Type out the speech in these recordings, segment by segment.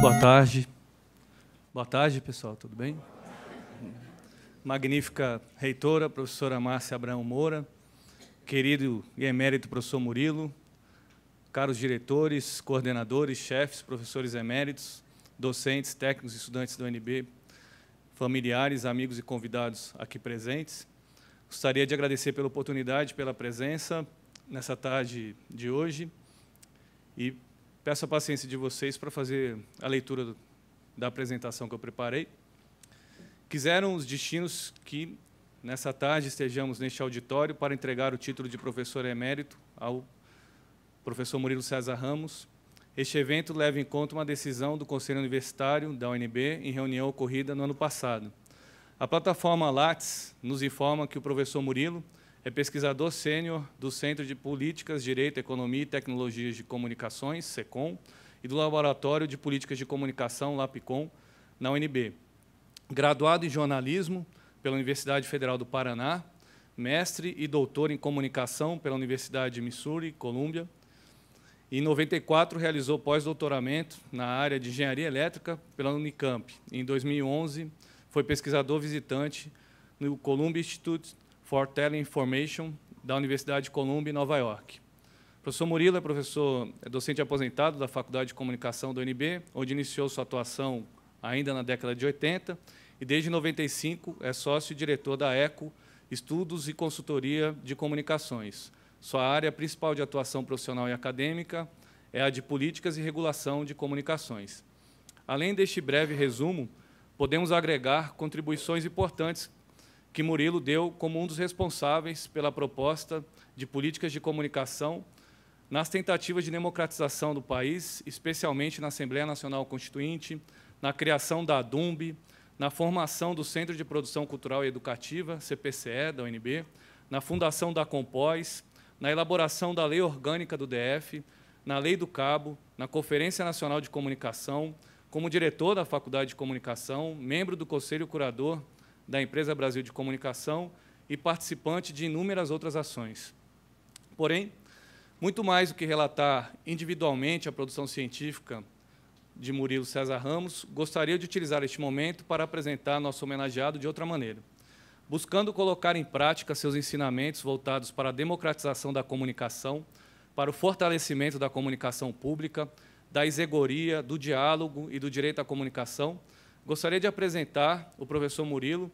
boa tarde. Boa tarde, pessoal, tudo bem? Magnífica reitora, professora Márcia Abraão Moura, querido e emérito professor Murilo, caros diretores, coordenadores, chefes, professores eméritos, docentes, técnicos e estudantes do UNB, familiares, amigos e convidados aqui presentes. Gostaria de agradecer pela oportunidade, pela presença nessa tarde de hoje e peço a paciência de vocês para fazer a leitura da apresentação que eu preparei. Quiseram os destinos que nessa tarde estejamos neste auditório para entregar o título de professor emérito ao professor Murilo César Ramos. Este evento leva em conta uma decisão do Conselho Universitário da UNB em reunião ocorrida no ano passado. A plataforma Lattes nos informa que o professor Murilo é pesquisador sênior do Centro de Políticas, Direito, Economia e Tecnologias de Comunicações, SECOM, e do Laboratório de Políticas de Comunicação, LAPCOM, na UNB. Graduado em jornalismo pela Universidade Federal do Paraná, mestre e doutor em comunicação pela Universidade de Missouri, Colômbia. Em 94 realizou pós-doutoramento na área de engenharia elétrica pela Unicamp. Em 2011 foi pesquisador visitante no Columbia Institute for Teleinformation da Universidade de Columbia, em Nova York. O professor Murilo é professor, é docente aposentado da Faculdade de Comunicação da UNB, onde iniciou sua atuação ainda na década de 80 e desde 95 é sócio e diretor da ECO, Estudos e Consultoria de Comunicações. Sua área principal de atuação profissional e acadêmica é a de Políticas e Regulação de Comunicações. Além deste breve resumo, podemos agregar contribuições importantes que Murilo deu como um dos responsáveis pela proposta de políticas de comunicação nas tentativas de democratização do país, especialmente na Assembleia Nacional Constituinte, na criação da ADUMB, na formação do Centro de Produção Cultural e Educativa, CPCE, da UNB, na fundação da Compós, na elaboração da Lei Orgânica do DF, na Lei do Cabo, na Conferência Nacional de Comunicação, como diretor da Faculdade de Comunicação, membro do Conselho Curador da Empresa Brasil de Comunicação e participante de inúmeras outras ações. Porém, muito mais do que relatar individualmente a produção científica de Murilo César Ramos, gostaria de utilizar este momento para apresentar nosso homenageado de outra maneira, buscando colocar em prática seus ensinamentos voltados para a democratização da comunicação, para o fortalecimento da comunicação pública, da isegoria, do diálogo e do direito à comunicação, Gostaria de apresentar o professor Murilo,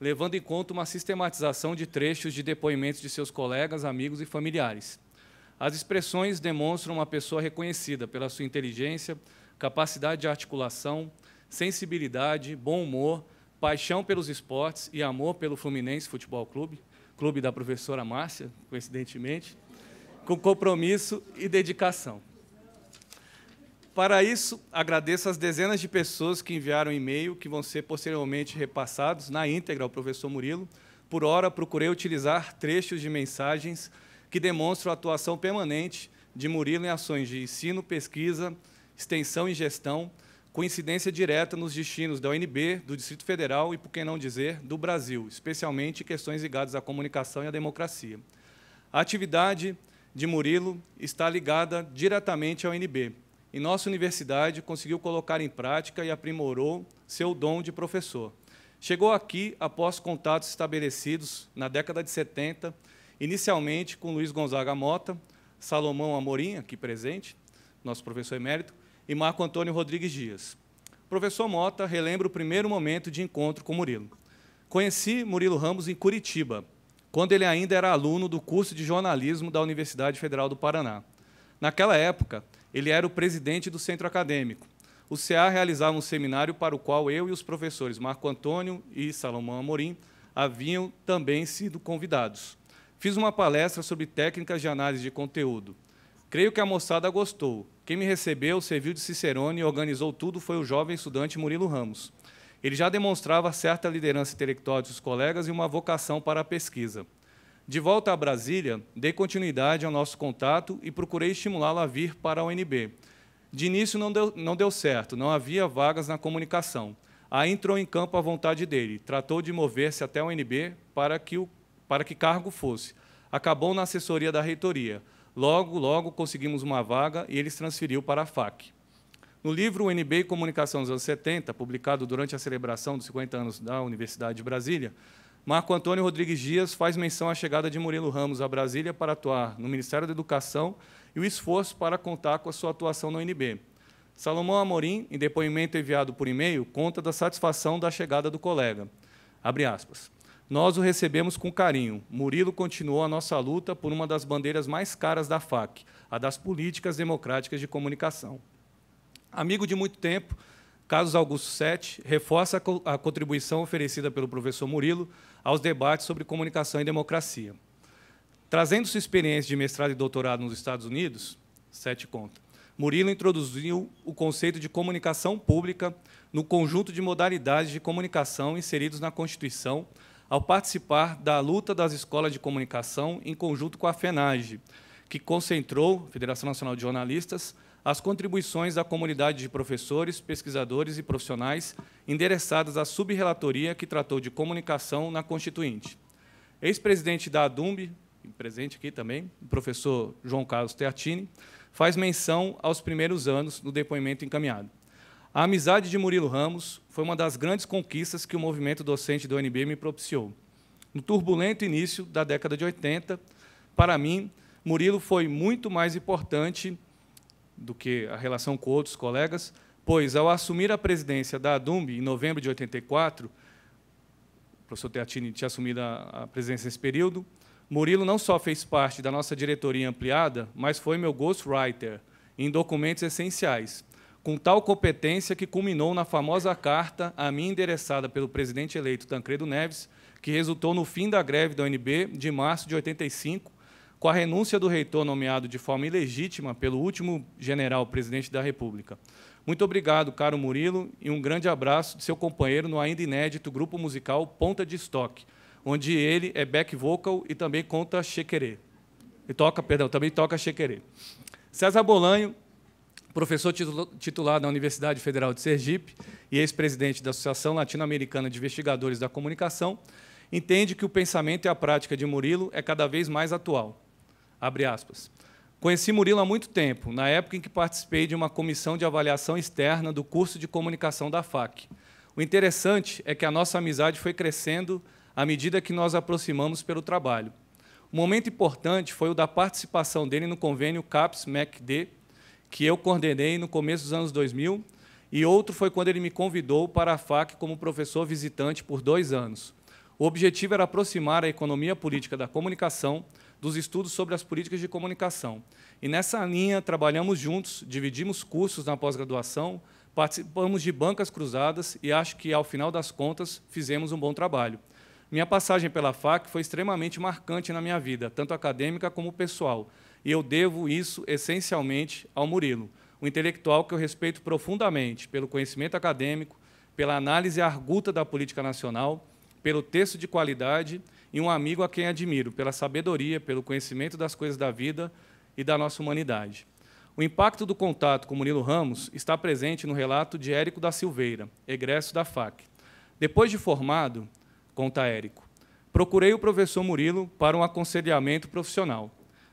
levando em conta uma sistematização de trechos de depoimentos de seus colegas, amigos e familiares. As expressões demonstram uma pessoa reconhecida pela sua inteligência, capacidade de articulação, sensibilidade, bom humor, paixão pelos esportes e amor pelo Fluminense Futebol Clube, clube da professora Márcia, coincidentemente, com compromisso e dedicação. Para isso, agradeço as dezenas de pessoas que enviaram e-mail, que vão ser posteriormente repassados na íntegra ao professor Murilo. Por hora, procurei utilizar trechos de mensagens que demonstram a atuação permanente de Murilo em ações de ensino, pesquisa, extensão e gestão, com incidência direta nos destinos da UNB, do Distrito Federal e, por que não dizer, do Brasil, especialmente questões ligadas à comunicação e à democracia. A atividade de Murilo está ligada diretamente à UNB, em nossa universidade, conseguiu colocar em prática e aprimorou seu dom de professor. Chegou aqui após contatos estabelecidos na década de 70, inicialmente com Luiz Gonzaga Mota, Salomão Amorim, aqui presente, nosso professor emérito, e Marco Antônio Rodrigues Dias. O professor Mota relembra o primeiro momento de encontro com Murilo. Conheci Murilo Ramos em Curitiba, quando ele ainda era aluno do curso de jornalismo da Universidade Federal do Paraná. Naquela época, ele era o presidente do centro acadêmico. O CA realizava um seminário para o qual eu e os professores Marco Antônio e Salomão Amorim haviam também sido convidados. Fiz uma palestra sobre técnicas de análise de conteúdo. Creio que a moçada gostou. Quem me recebeu, serviu de Cicerone e organizou tudo foi o jovem estudante Murilo Ramos. Ele já demonstrava certa liderança intelectual de seus colegas e uma vocação para a pesquisa. De volta a Brasília, dei continuidade ao nosso contato e procurei estimulá-lo a vir para a UNB. De início não deu, não deu certo, não havia vagas na comunicação. Aí entrou em campo a vontade dele, tratou de mover-se até a UNB para que, o, para que cargo fosse. Acabou na assessoria da reitoria. Logo, logo conseguimos uma vaga e ele se transferiu para a FAC. No livro UNB e Comunicação dos anos 70, publicado durante a celebração dos 50 anos da Universidade de Brasília, Marco Antônio Rodrigues Dias faz menção à chegada de Murilo Ramos a Brasília para atuar no Ministério da Educação e o esforço para contar com a sua atuação no UNB. Salomão Amorim, em depoimento enviado por e-mail, conta da satisfação da chegada do colega. Abre aspas. Nós o recebemos com carinho. Murilo continuou a nossa luta por uma das bandeiras mais caras da FAC, a das políticas democráticas de comunicação. Amigo de muito tempo, Carlos Augusto Sete reforça a contribuição oferecida pelo professor Murilo aos debates sobre comunicação e democracia. Trazendo sua experiência de mestrado e doutorado nos Estados Unidos, Sete conta, Murilo introduziu o conceito de comunicação pública no conjunto de modalidades de comunicação inseridos na Constituição, ao participar da luta das escolas de comunicação em conjunto com a FENAGE, que concentrou, Federação Nacional de Jornalistas, as contribuições da comunidade de professores, pesquisadores e profissionais endereçadas à subrelatoria que tratou de comunicação na Constituinte. Ex-presidente da ADUMB, presente aqui também, o professor João Carlos Teatini, faz menção aos primeiros anos no depoimento encaminhado. A amizade de Murilo Ramos foi uma das grandes conquistas que o movimento docente do UNB me propiciou. No turbulento início da década de 80, para mim, Murilo foi muito mais importante do que a relação com outros colegas, pois, ao assumir a presidência da ADUMB em novembro de 84, o professor Teatini tinha assumido a, presidência nesse período, Murilo não só fez parte da nossa diretoria ampliada, mas foi meu ghostwriter em documentos essenciais, com tal competência que culminou na famosa carta a mim endereçada pelo presidente eleito Tancredo Neves, que resultou no fim da greve da UNB de março de 85, com a renúncia do reitor nomeado de forma ilegítima pelo último general presidente da República. Muito obrigado, caro Murilo, e um grande abraço de seu companheiro no ainda inédito grupo musical Ponta de Estoque, onde ele é back vocal e também conta chequerê. E toca, perdão, também toca chequerê. César Bolanho, professor titular da Universidade Federal de Sergipe e ex-presidente da Associação Latino-Americana de Investigadores da Comunicação, entende que o pensamento e a prática de Murilo é cada vez mais atual. Abre aspas. Conheci Murilo há muito tempo, na época em que participei de uma comissão de avaliação externa do curso de comunicação da FAC. O interessante é que a nossa amizade foi crescendo à medida que nós aproximamos pelo trabalho. Um momento importante foi o da participação dele no convênio CAPS-MACD, que eu coordenei no começo dos anos 2000, e outro foi quando ele me convidou para a FAC como professor visitante por dois anos. O objetivo era aproximar a economia política da comunicação dos estudos sobre as políticas de comunicação. E nessa linha trabalhamos juntos, dividimos cursos na pós-graduação, participamos de bancas cruzadas e acho que, ao final das contas, fizemos um bom trabalho. Minha passagem pela FAC foi extremamente marcante na minha vida, tanto acadêmica como pessoal, e eu devo isso essencialmente ao Murilo, um intelectual que eu respeito profundamente pelo conhecimento acadêmico, pela análise arguta da política nacional, pelo texto de qualidade e um amigo a quem admiro pela sabedoria, pelo conhecimento das coisas da vida e da nossa humanidade. O impacto do contato com Murilo Ramos está presente no relato de Érico da Silveira, egresso da FAC. Depois de formado, conta Érico, procurei o professor Murilo para um aconselhamento profissional.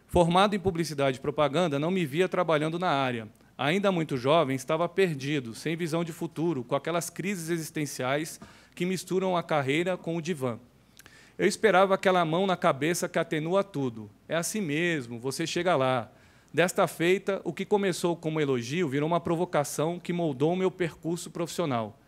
Formado em publicidade e propaganda, não me via trabalhando na área. Ainda muito jovem, estava perdido, sem visão de futuro, com aquelas crises existenciais que misturam a carreira com o divã. Eu esperava aquela mão na cabeça que atenua tudo. É assim mesmo, você chega lá. Desta feita, o que começou como elogio virou uma provocação que moldou o meu percurso profissional.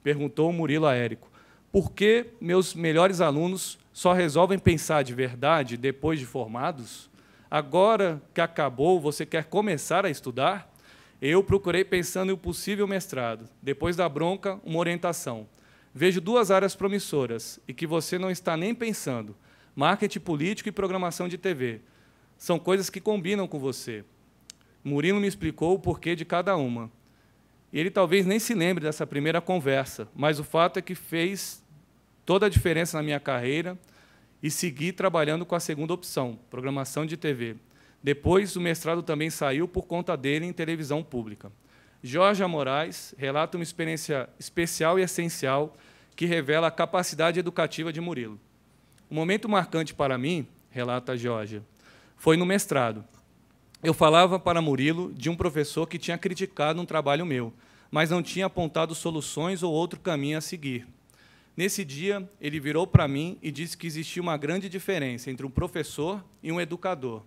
Perguntou Murilo a Érico. Por que meus melhores alunos só resolvem pensar de verdade depois de formados? Agora que acabou, você quer começar a estudar? Eu procurei pensando em um possível mestrado. Depois da bronca, uma orientação. Vejo duas áreas promissoras e que você não está nem pensando: marketing político e programação de TV. São coisas que combinam com você. Murilo me explicou o porquê de cada uma. Ele talvez nem se lembre dessa primeira conversa, mas o fato é que fez toda a diferença na minha carreira e segui trabalhando com a segunda opção, programação de TV. Depois, o mestrado também saiu por conta dele em televisão pública. Jorge Moraes relata uma experiência especial e essencial que revela a capacidade educativa de Murilo. O momento marcante para mim, relata Georgia, foi no mestrado. Eu falava para Murilo de um professor que tinha criticado um trabalho meu, mas não tinha apontado soluções ou outro caminho a seguir. Nesse dia, ele virou para mim e disse que existia uma grande diferença entre um professor e um educador.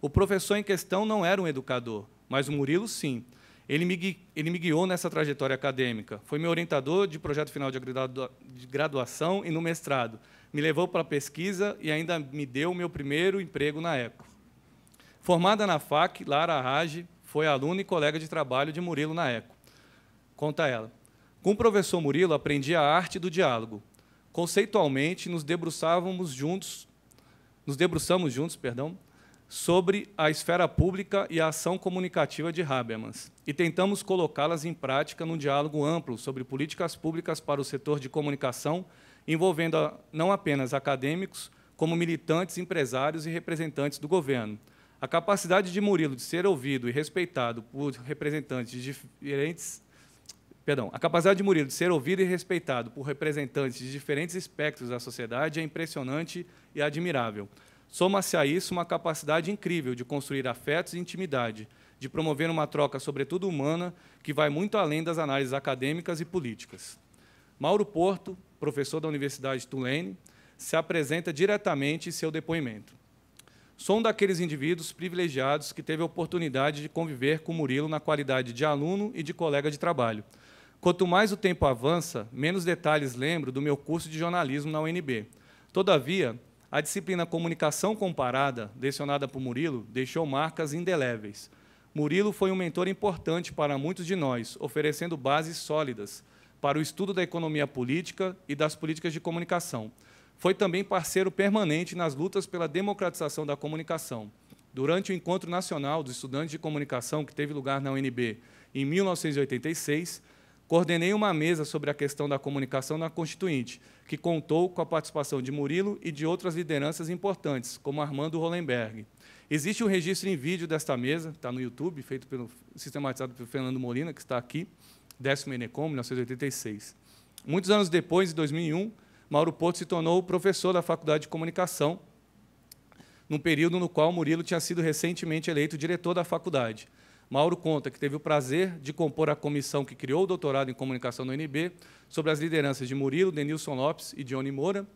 O professor em questão não era um educador, mas o Murilo, sim. Ele me, ele me guiou nessa trajetória acadêmica. Foi meu orientador de projeto final de graduação e no mestrado. Me levou para a pesquisa e ainda me deu o meu primeiro emprego na época. Formada na FAC, Lara Rage foi aluna e colega de trabalho de Murilo na ECO. Conta ela. Com o professor Murilo, aprendi a arte do diálogo. Conceitualmente, nos debruçávamos juntos, nos debruçamos juntos, perdão, sobre a esfera pública e a ação comunicativa de Habermas e tentamos colocá-las em prática num diálogo amplo sobre políticas públicas para o setor de comunicação, envolvendo não apenas acadêmicos, como militantes, empresários e representantes do governo. A capacidade de Murilo de ser ouvido e respeitado por representantes de diferentes Perdão, a capacidade de Murilo de ser ouvido e respeitado por representantes de diferentes espectros da sociedade é impressionante e admirável. Soma-se a isso uma capacidade incrível de construir afetos e intimidade, de promover uma troca, sobretudo humana, que vai muito além das análises acadêmicas e políticas. Mauro Porto, professor da Universidade de Tulane, se apresenta diretamente em seu depoimento. Sou um daqueles indivíduos privilegiados que teve a oportunidade de conviver com Murilo na qualidade de aluno e de colega de trabalho. Quanto mais o tempo avança, menos detalhes lembro do meu curso de jornalismo na UNB. Todavia, a disciplina Comunicação Comparada, lecionada por Murilo, deixou marcas indeléveis. Murilo foi um mentor importante para muitos de nós, oferecendo bases sólidas para o estudo da economia política e das políticas de comunicação. Foi também parceiro permanente nas lutas pela democratização da comunicação. Durante o Encontro Nacional dos Estudantes de Comunicação, que teve lugar na UNB em 1986, Coordenei uma mesa sobre a questão da comunicação na Constituinte, que contou com a participação de Murilo e de outras lideranças importantes, como Armando Hollenberg. Existe um registro em vídeo desta mesa, está no YouTube, feito pelo sistematizado pelo Fernando Molina, que está aqui, décimo Enecom, 1986. Muitos anos depois, em 2001, Mauro Porto se tornou professor da Faculdade de Comunicação, num período no qual Murilo tinha sido recentemente eleito diretor da faculdade. Mauro conta que teve o prazer de compor a comissão que criou o doutorado em comunicação no UNB, sobre as lideranças de Murilo, Denilson Lopes e Johnny Moura.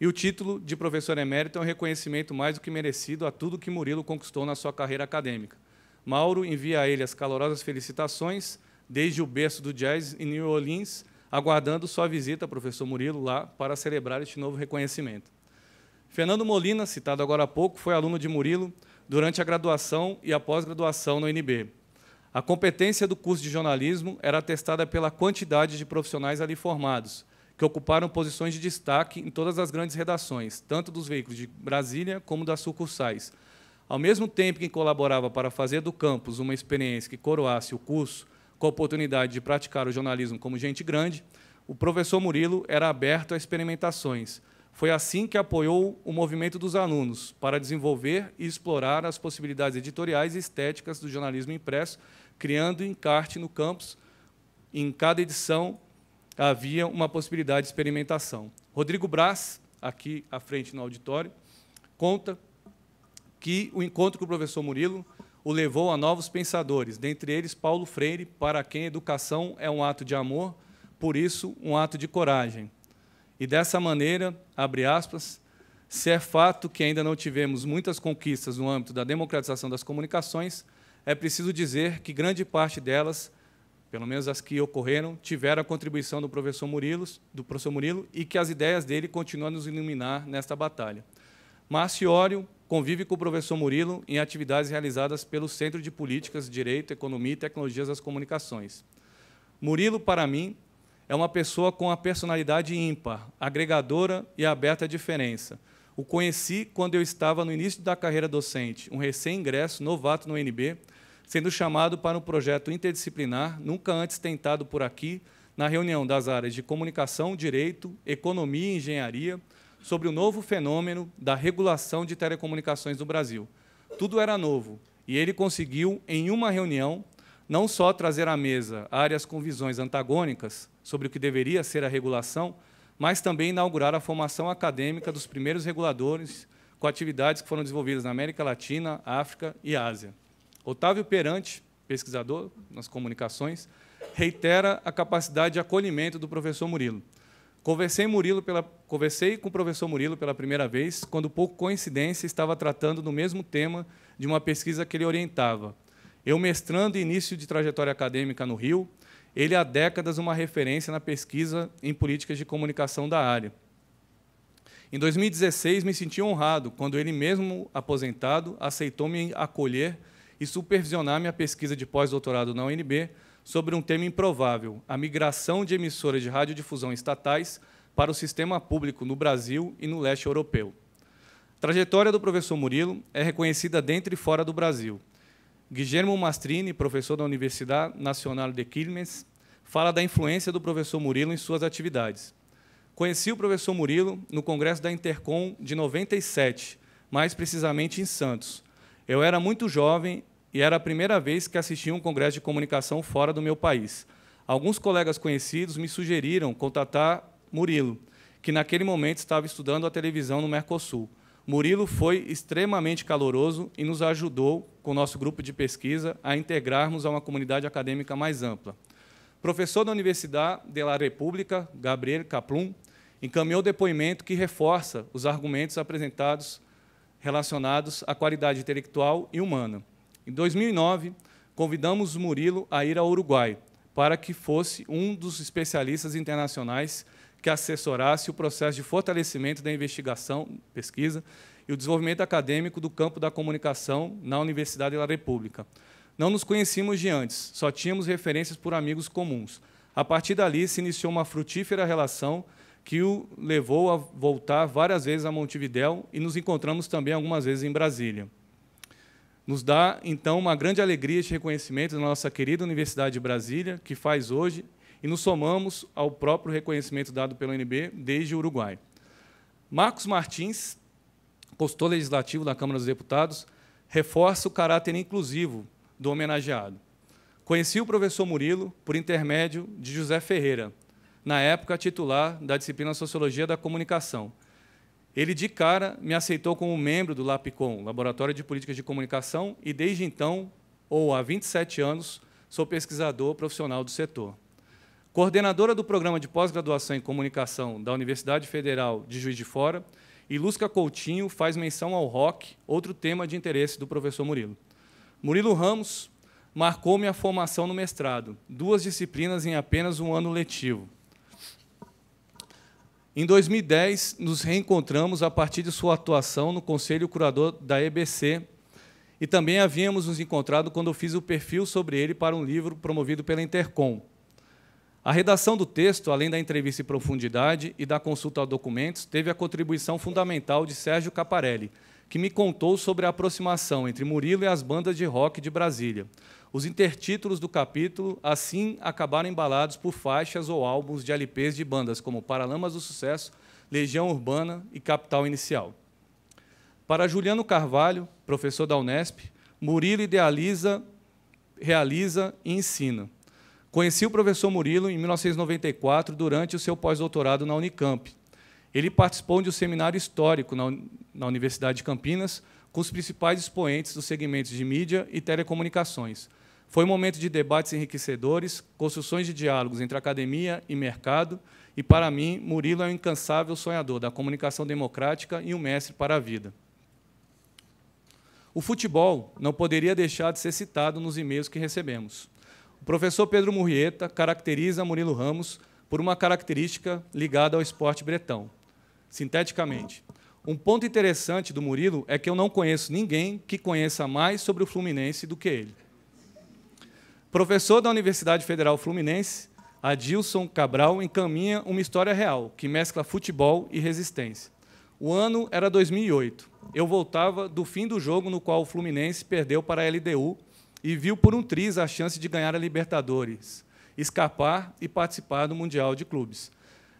E o título de professor emérito é um reconhecimento mais do que merecido a tudo que Murilo conquistou na sua carreira acadêmica. Mauro envia a ele as calorosas felicitações, desde o berço do jazz em New Orleans, aguardando sua visita, professor Murilo, lá para celebrar este novo reconhecimento. Fernando Molina, citado agora há pouco, foi aluno de Murilo, durante a graduação e a pós-graduação no UNB. A competência do curso de jornalismo era atestada pela quantidade de profissionais ali formados, que ocuparam posições de destaque em todas as grandes redações, tanto dos veículos de Brasília como das sucursais. Ao mesmo tempo que colaborava para fazer do campus uma experiência que coroasse o curso, com a oportunidade de praticar o jornalismo como gente grande, o professor Murilo era aberto a experimentações, foi assim que apoiou o movimento dos alunos para desenvolver e explorar as possibilidades editoriais e estéticas do jornalismo impresso, criando encarte no campus. Em cada edição havia uma possibilidade de experimentação. Rodrigo Brás, aqui à frente no auditório, conta que o encontro com o professor Murilo o levou a novos pensadores, dentre eles Paulo Freire, para quem educação é um ato de amor, por isso um ato de coragem. E dessa maneira, abre aspas, se é fato que ainda não tivemos muitas conquistas no âmbito da democratização das comunicações, é preciso dizer que grande parte delas, pelo menos as que ocorreram, tiveram a contribuição do professor Murilo, do professor Murilo e que as ideias dele continuam a nos iluminar nesta batalha. Márcio Ório convive com o professor Murilo em atividades realizadas pelo Centro de Políticas, Direito, Economia e Tecnologias das Comunicações. Murilo, para mim, é uma pessoa com a personalidade ímpar, agregadora e aberta à diferença. O conheci quando eu estava no início da carreira docente, um recém-ingresso, novato no UNB, sendo chamado para um projeto interdisciplinar, nunca antes tentado por aqui, na reunião das áreas de comunicação, direito, economia e engenharia, sobre o novo fenômeno da regulação de telecomunicações no Brasil. Tudo era novo, e ele conseguiu, em uma reunião, não só trazer à mesa áreas com visões antagônicas sobre o que deveria ser a regulação, mas também inaugurar a formação acadêmica dos primeiros reguladores com atividades que foram desenvolvidas na América Latina, África e Ásia. Otávio Perante, pesquisador nas comunicações, reitera a capacidade de acolhimento do professor Murilo. Conversei, Murilo pela, conversei com o professor Murilo pela primeira vez, quando, por coincidência, estava tratando do mesmo tema de uma pesquisa que ele orientava. Eu mestrando início de trajetória acadêmica no Rio, ele há décadas uma referência na pesquisa em políticas de comunicação da área. Em 2016, me senti honrado quando ele, mesmo aposentado, aceitou me acolher e supervisionar minha pesquisa de pós-doutorado na UNB sobre um tema improvável, a migração de emissoras de radiodifusão estatais para o sistema público no Brasil e no leste europeu. A trajetória do professor Murilo é reconhecida dentro e fora do Brasil. Guillermo Mastrini, professor da Universidade Nacional de Quilmes, fala da influência do professor Murilo em suas atividades. Conheci o professor Murilo no congresso da Intercom de 97, mais precisamente em Santos. Eu era muito jovem e era a primeira vez que assistia um congresso de comunicação fora do meu país. Alguns colegas conhecidos me sugeriram contatar Murilo, que naquele momento estava estudando a televisão no Mercosul. Murilo foi extremamente caloroso e nos ajudou, com o nosso grupo de pesquisa, a integrarmos a uma comunidade acadêmica mais ampla. Professor da Universidade de la República, Gabriel Kaplum, encaminhou depoimento que reforça os argumentos apresentados relacionados à qualidade intelectual e humana. Em 2009, convidamos Murilo a ir ao Uruguai para que fosse um dos especialistas internacionais que assessorasse o processo de fortalecimento da investigação, pesquisa e o desenvolvimento acadêmico do campo da comunicação na Universidade da República. Não nos conhecíamos de antes, só tínhamos referências por amigos comuns. A partir dali se iniciou uma frutífera relação que o levou a voltar várias vezes a Montevidéu e nos encontramos também algumas vezes em Brasília. Nos dá, então, uma grande alegria este reconhecimento da nossa querida Universidade de Brasília, que faz hoje e nos somamos ao próprio reconhecimento dado pela UNB desde o Uruguai. Marcos Martins, consultor legislativo da Câmara dos Deputados, reforça o caráter inclusivo do homenageado. Conheci o professor Murilo por intermédio de José Ferreira, na época titular da disciplina Sociologia da Comunicação. Ele, de cara, me aceitou como membro do LAPCOM, Laboratório de Políticas de Comunicação, e desde então, ou há 27 anos, sou pesquisador profissional do setor. Coordenadora do programa de pós-graduação em comunicação da Universidade Federal de Juiz de Fora, e Coutinho faz menção ao rock, outro tema de interesse do professor Murilo. Murilo Ramos marcou minha formação no mestrado, duas disciplinas em apenas um ano letivo. Em 2010, nos reencontramos a partir de sua atuação no Conselho Curador da EBC, e também havíamos nos encontrado quando eu fiz o perfil sobre ele para um livro promovido pela Intercom. A redação do texto, além da entrevista em profundidade e da consulta a documentos, teve a contribuição fundamental de Sérgio Caparelli, que me contou sobre a aproximação entre Murilo e as bandas de rock de Brasília. Os intertítulos do capítulo, assim, acabaram embalados por faixas ou álbuns de LPs de bandas como Paralamas do Sucesso, Legião Urbana e Capital Inicial. Para Juliano Carvalho, professor da Unesp, Murilo idealiza, realiza e ensina. Conheci o professor Murilo em 1994, durante o seu pós-doutorado na Unicamp. Ele participou de um seminário histórico na, Universidade de Campinas, com os principais expoentes dos segmentos de mídia e telecomunicações. Foi um momento de debates enriquecedores, construções de diálogos entre academia e mercado, e, para mim, Murilo é um incansável sonhador da comunicação democrática e um mestre para a vida. O futebol não poderia deixar de ser citado nos e-mails que recebemos. O professor Pedro Murrieta caracteriza Murilo Ramos por uma característica ligada ao esporte bretão. Sinteticamente, um ponto interessante do Murilo é que eu não conheço ninguém que conheça mais sobre o Fluminense do que ele. Professor da Universidade Federal Fluminense, Adilson Cabral encaminha uma história real que mescla futebol e resistência. O ano era 2008. Eu voltava do fim do jogo no qual o Fluminense perdeu para a LDU e viu por um triz a chance de ganhar a Libertadores, escapar e participar do Mundial de Clubes.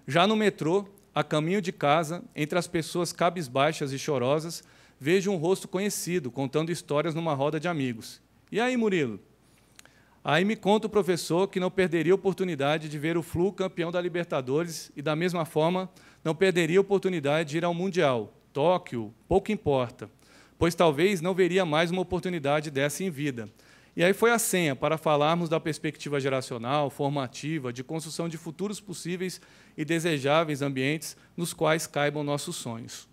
Já no metrô, a caminho de casa, entre as pessoas cabisbaixas e chorosas, vejo um rosto conhecido contando histórias numa roda de amigos. E aí, Murilo? Aí me conta o professor que não perderia a oportunidade de ver o Flu campeão da Libertadores e, da mesma forma, não perderia a oportunidade de ir ao Mundial, Tóquio, pouco importa, pois talvez não veria mais uma oportunidade dessa em vida. E aí foi a senha para falarmos da perspectiva geracional, formativa, de construção de futuros possíveis e desejáveis ambientes nos quais caibam nossos sonhos.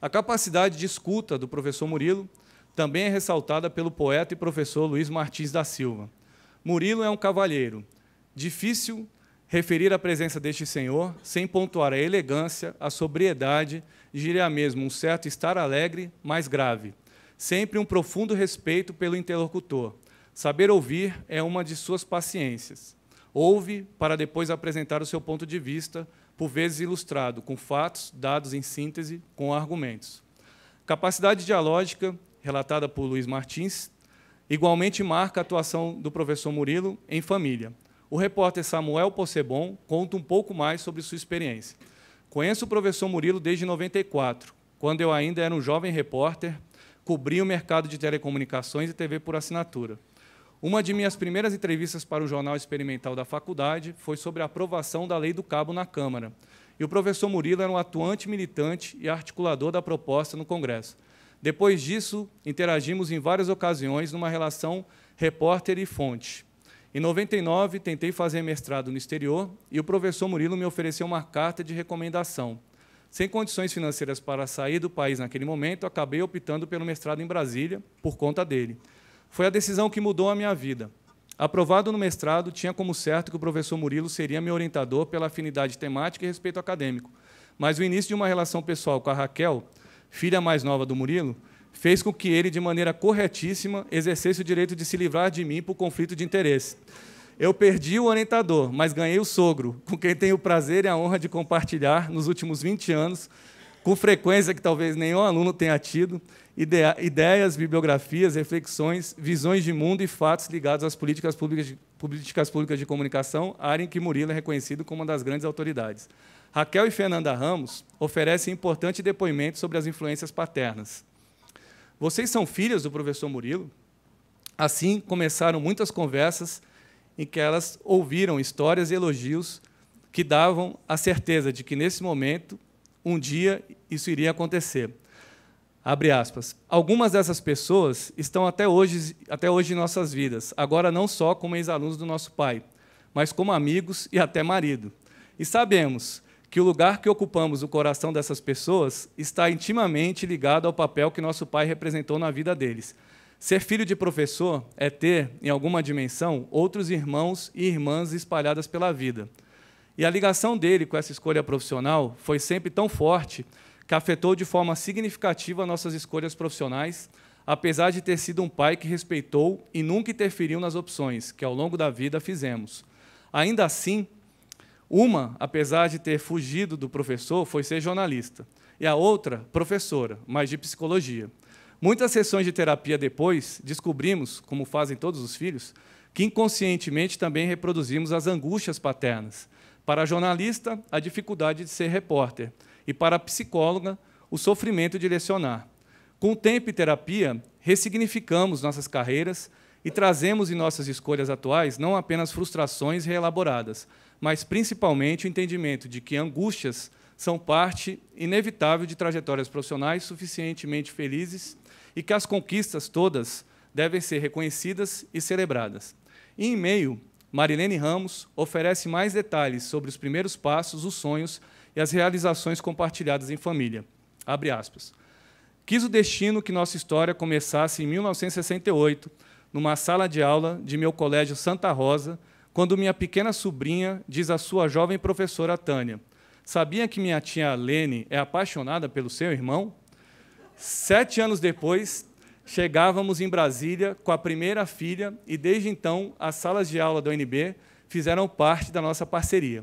A capacidade de escuta do professor Murilo também é ressaltada pelo poeta e professor Luiz Martins da Silva. Murilo é um cavalheiro. Difícil referir a presença deste senhor sem pontuar a elegância, a sobriedade, diria mesmo um certo estar alegre, mas grave. Sempre um profundo respeito pelo interlocutor. Saber ouvir é uma de suas paciências. Ouve para depois apresentar o seu ponto de vista, por vezes ilustrado, com fatos, dados em síntese, com argumentos. Capacidade dialógica, relatada por Luiz Martins, igualmente marca a atuação do professor Murilo em família. O repórter Samuel Possebon conta um pouco mais sobre sua experiência. Conheço o professor Murilo desde 94, quando eu ainda era um jovem repórter, cobria o mercado de telecomunicações e TV por assinatura. Uma de minhas primeiras entrevistas para o Jornal Experimental da faculdade foi sobre a aprovação da Lei do Cabo na Câmara. E o professor Murilo era um atuante militante e articulador da proposta no Congresso. Depois disso, interagimos em várias ocasiões numa relação repórter e fonte. Em 99, tentei fazer mestrado no exterior e o professor Murilo me ofereceu uma carta de recomendação. Sem condições financeiras para sair do país naquele momento, acabei optando pelo mestrado em Brasília por conta dele. Foi a decisão que mudou a minha vida. Aprovado no mestrado, tinha como certo que o professor Murilo seria meu orientador pela afinidade temática e respeito acadêmico. Mas o início de uma relação pessoal com a Raquel, filha mais nova do Murilo, fez com que ele, de maneira corretíssima, exercesse o direito de se livrar de mim por conflito de interesse. Eu perdi o orientador, mas ganhei o sogro, com quem tenho o prazer e a honra de compartilhar nos últimos 20 anos, com frequência que talvez nenhum aluno tenha tido, ideias, bibliografias, reflexões, visões de mundo e fatos ligados às políticas públicas de, políticas públicas de comunicação, área em que Murilo é reconhecido como uma das grandes autoridades. Raquel e Fernanda Ramos oferecem importante depoimento sobre as influências paternas. Vocês são filhas do professor Murilo? Assim começaram muitas conversas em que elas ouviram histórias e elogios que davam a certeza de que, nesse momento, um dia isso iria acontecer. Abre aspas. Algumas dessas pessoas estão até hoje, até hoje em nossas vidas, agora não só como ex-alunos do nosso pai, mas como amigos e até marido. E sabemos que o lugar que ocupamos no coração dessas pessoas está intimamente ligado ao papel que nosso pai representou na vida deles. Ser filho de professor é ter, em alguma dimensão, outros irmãos e irmãs espalhadas pela vida. E a ligação dele com essa escolha profissional foi sempre tão forte que afetou de forma significativa nossas escolhas profissionais, apesar de ter sido um pai que respeitou e nunca interferiu nas opções que, ao longo da vida, fizemos. Ainda assim, uma, apesar de ter fugido do professor, foi ser jornalista, e a outra, professora, mas de psicologia. Muitas sessões de terapia depois, descobrimos, como fazem todos os filhos, que inconscientemente também reproduzimos as angústias paternas. Para a jornalista, a dificuldade de ser repórter, e para a psicóloga, o sofrimento de lecionar. Com o tempo e terapia, ressignificamos nossas carreiras e trazemos em nossas escolhas atuais não apenas frustrações reelaboradas, mas principalmente o entendimento de que angústias são parte inevitável de trajetórias profissionais suficientemente felizes e que as conquistas todas devem ser reconhecidas e celebradas. E, em meio, Marilene Ramos oferece mais detalhes sobre os primeiros passos, os sonhos e as realizações compartilhadas em família. Abre aspas. Quis o destino que nossa história começasse em 1968, numa sala de aula de meu colégio Santa Rosa, quando minha pequena sobrinha diz à sua jovem professora Tânia: Sabia que minha tia Lene é apaixonada pelo seu irmão? Sete anos depois, chegávamos em Brasília com a primeira filha e, desde então, as salas de aula do UNB fizeram parte da nossa parceria.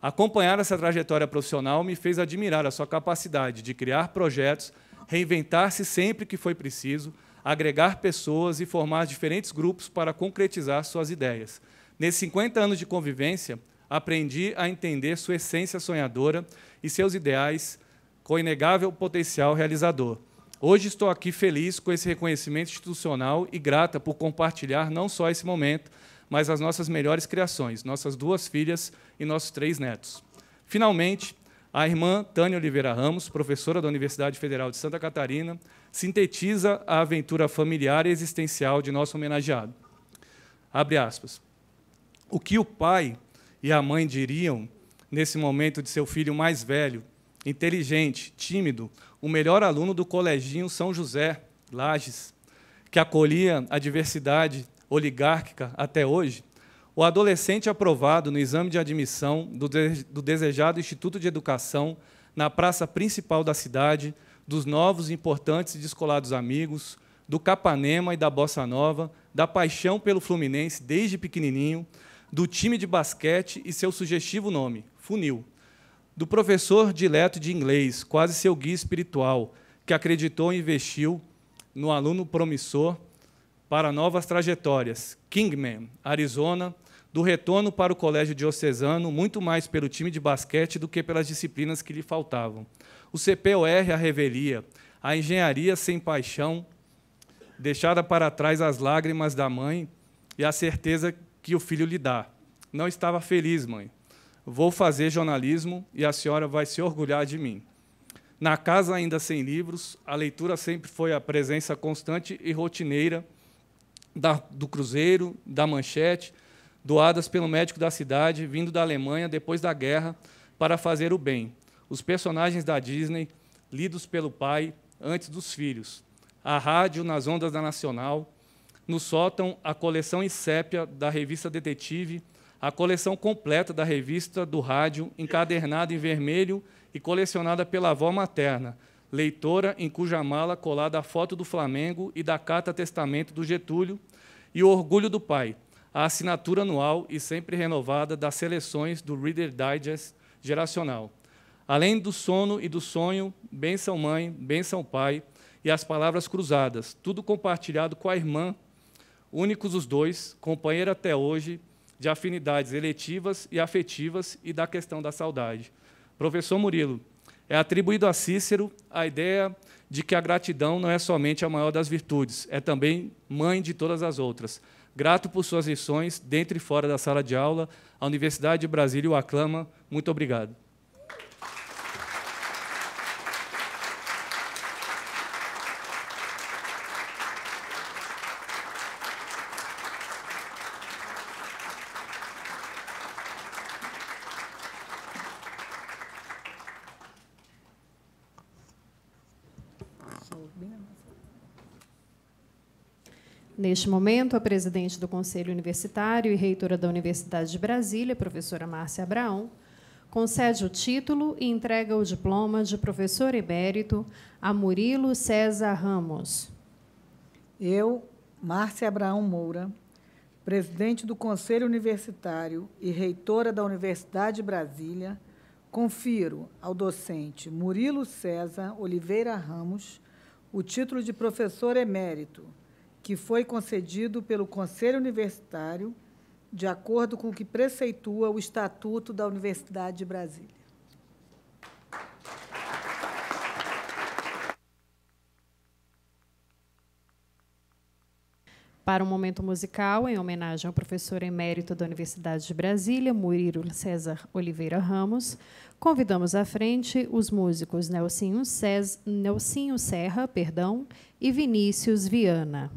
Acompanhar essa trajetória profissional me fez admirar a sua capacidade de criar projetos, reinventar-se sempre que foi preciso, agregar pessoas e formar diferentes grupos para concretizar suas ideias. Nesses 50 anos de convivência, aprendi a entender sua essência sonhadora e seus ideais com inegável potencial realizador. Hoje estou aqui feliz com esse reconhecimento institucional e grata por compartilhar não só esse momento, mas as nossas melhores criações, nossas duas filhas e nossos três netos. Finalmente, A irmã Tânia Oliveira Ramos, professora da Universidade Federal de Santa Catarina, sintetiza a aventura familiar e existencial de nosso homenageado. Abre aspas. O que o pai e a mãe diriam nesse momento de seu filho mais velho, inteligente, tímido, o melhor aluno do coleginho São José, Lages, que acolhia a diversidade oligárquica até hoje, o adolescente aprovado no exame de admissão do, de, do desejado Instituto de Educação na praça principal da cidade, dos novos, importantes e descolados amigos, do Capanema e da Bossa Nova, da paixão pelo Fluminense desde pequenininho, do time de basquete e seu sugestivo nome, Funil, do professor dileto de inglês, quase seu guia espiritual, que acreditou e investiu no aluno promissor para novas trajetórias, Kingman, Arizona, do retorno para o colégio diocesano, muito mais pelo time de basquete do que pelas disciplinas que lhe faltavam. O CPOR, a revelia, a engenharia sem paixão, deixada para trás as lágrimas da mãe e a certeza que o filho lhe dá. Não estava feliz, mãe. Vou fazer jornalismo e a senhora vai se orgulhar de mim. Na casa, ainda sem livros, a leitura sempre foi a presença constante e rotineira da, do Cruzeiro, da Manchete, doadas pelo médico da cidade, vindo da Alemanha depois da guerra, para fazer o bem. Os personagens da Disney, lidos pelo pai antes dos filhos. A rádio nas ondas da Nacional. No sótão, a coleção em sépia da revista Detetive, a coleção completa da revista do rádio, encadernada em vermelho e colecionada pela avó materna, leitora em cuja mala colada a foto do Flamengo e da carta testamento do Getúlio, e o orgulho do pai, a assinatura anual e sempre renovada das seleções do Reader Digest geracional. Além do sono e do sonho, benção mãe, benção pai, e as palavras cruzadas, tudo compartilhado com a irmã, únicos os dois, companheira até hoje, de afinidades eletivas e afetivas e da questão da saudade. Professor Murilo, é atribuído a Cícero a ideia de que a gratidão não é somente a maior das virtudes, é também mãe de todas as outras. Grato por suas lições, dentro e fora da sala de aula, a Universidade de Brasília o aclama. Muito obrigado. Neste momento, a presidente do Conselho Universitário e reitora da Universidade de Brasília, professora Márcia Abraão, concede o título e entrega o diploma de professor emérito a Murilo César Ramos. Eu, Márcia Abraão Moura, presidente do Conselho Universitário e reitora da Universidade de Brasília, confiro ao docente Murilo César Oliveira Ramos o título de professor emérito que foi concedido pelo Conselho Universitário, de acordo com o que preceitua o Estatuto da Universidade de Brasília. Para um momento musical, em homenagem ao professor emérito da Universidade de Brasília, Murilo César Oliveira Ramos, convidamos à frente os músicos Nelsinho, Cés, Nelsinho Serra perdão, e Vinícius Viana.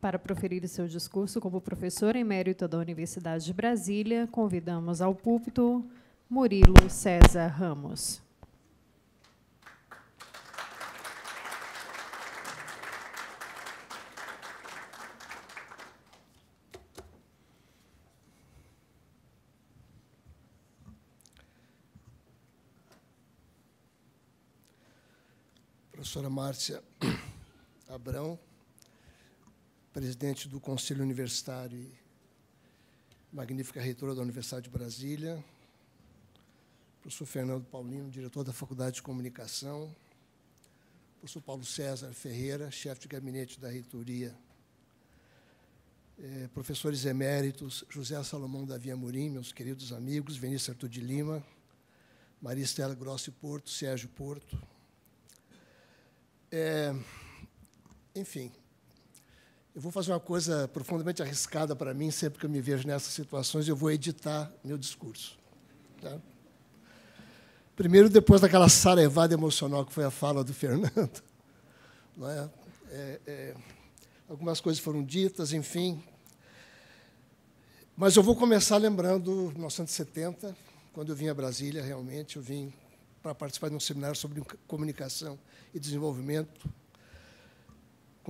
Para proferir seu discurso como professor emérito da Universidade de Brasília, convidamos ao púlpito Murilo César Ramos. Professora Márcia Abrão, presidente do Conselho Universitário e magnífica reitora da Universidade de Brasília, professor Fernando Paulino, diretor da Faculdade de Comunicação, professor Paulo César Ferreira, chefe de gabinete da reitoria, eh, professores eméritos, José Salomão Davi Amorim, meus queridos amigos, Vinícius Arthur de Lima, Maria Estela Grossi Porto, Sérgio Porto. É, enfim, eu vou fazer uma coisa profundamente arriscada para mim, sempre que eu me vejo nessas situações, eu vou editar meu discurso. Tá? Primeiro, depois daquela sarevada emocional que foi a fala do Fernando. É? É, é, algumas coisas foram ditas, enfim. Mas eu vou começar lembrando 1970, quando eu vim a Brasília, realmente, eu vim para participar de um seminário sobre comunicação e desenvolvimento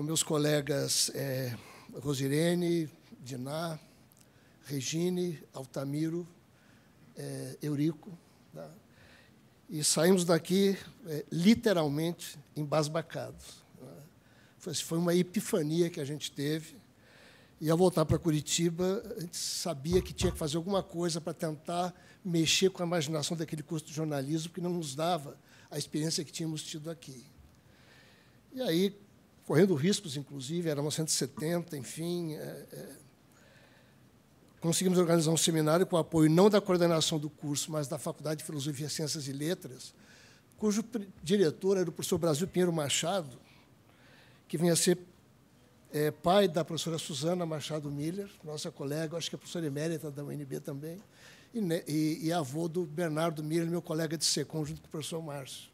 com meus colegas é, Rosirene, Diná, Regine, Altamiro, é, Eurico. Tá? E saímos daqui é, literalmente embasbacados. Né? Foi, foi uma epifania que a gente teve. E ao voltar para Curitiba, a gente sabia que tinha que fazer alguma coisa para tentar mexer com a imaginação daquele curso de jornalismo que não nos dava a experiência que tínhamos tido aqui. E aí correndo riscos, inclusive, éramos 170, enfim. É, é, conseguimos organizar um seminário com apoio não da coordenação do curso, mas da Faculdade de Filosofia, Ciências e Letras, cujo diretor era o professor Brasil Pinheiro Machado, que vinha a ser é, pai da professora Suzana Machado Miller, nossa colega, acho que é professora emérita da UNB também, e, né, e, e avô do Bernardo Miller, meu colega de SECOM, junto com o professor Márcio.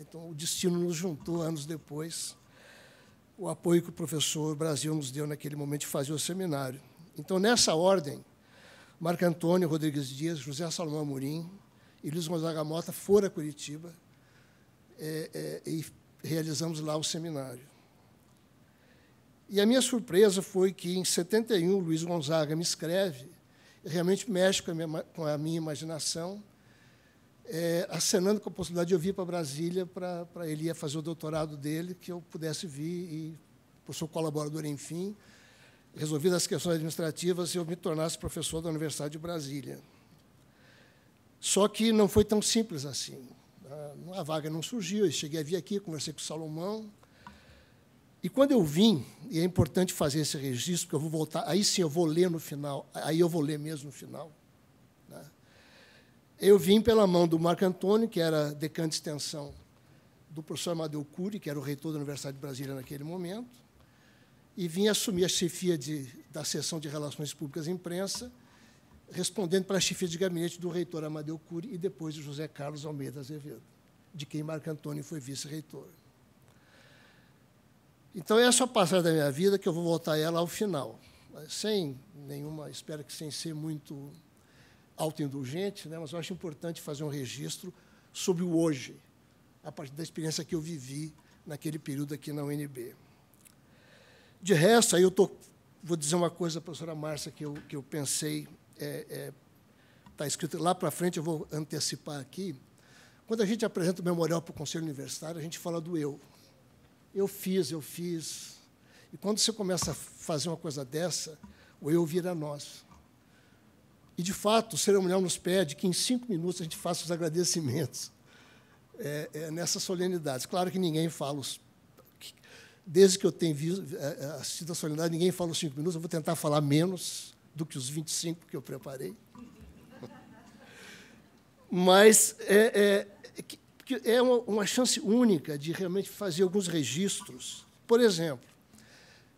Então, o destino nos juntou anos depois o apoio que o professor Brasil nos deu naquele momento de fazer o seminário. Então, nessa ordem, Marco Antônio Rodrigues Dias, José Salomão Amorim e Luiz Gonzaga Mota foram a Curitiba é, é, e realizamos lá o seminário. E a minha surpresa foi que, em 71, Luiz Gonzaga me escreve, realmente mexe com a minha, com a minha imaginação, é, acenando com a possibilidade de eu vir para Brasília para ele ir fazer o doutorado dele, que eu pudesse vir e, por seu colaborador, enfim, resolvidas as questões administrativas, eu me tornasse professor da Universidade de Brasília. Só que não foi tão simples assim. A vaga não surgiu, eu cheguei a vir aqui, conversei com o Salomão, e quando eu vim, e é importante fazer esse registro, porque eu vou voltar, aí sim eu vou ler no final, aí eu vou ler mesmo no final, eu vim pela mão do Marco Antônio, que era decano de extensão do professor Amadeu Cury, que era o reitor da Universidade de Brasília naquele momento, e vim assumir a chefia de, da seção de Relações Públicas e Imprensa, respondendo para a chefia de gabinete do reitor Amadeu Cury e depois de José Carlos Almeida Azevedo, de quem Marco Antônio foi vice-reitor. Então, essa é a passagem da minha vida, que eu vou voltar a ela ao final, sem nenhuma, espero que sem ser muito autoindulgente, né? mas eu acho importante fazer um registro sobre o hoje, a partir da experiência que eu vivi naquele período aqui na UNB. De resto, aí eu tô, vou dizer uma coisa, professora Márcia, que eu, que eu pensei, está é, é, tá escrito lá para frente, eu vou antecipar aqui. Quando a gente apresenta o memorial para o Conselho Universitário, a gente fala do eu. Eu fiz, eu fiz. E quando você começa a fazer uma coisa dessa, o eu vira nós. E, de fato, o cerimonial nos pede que, em cinco minutos, a gente faça os agradecimentos é, é, nessas solenidades. Claro que ninguém fala os. Desde que eu tenho é, é, assistido a solenidade, ninguém fala os cinco minutos. Eu vou tentar falar menos do que os 25 que eu preparei. Mas é, é, é uma, uma chance única de realmente fazer alguns registros. Por exemplo,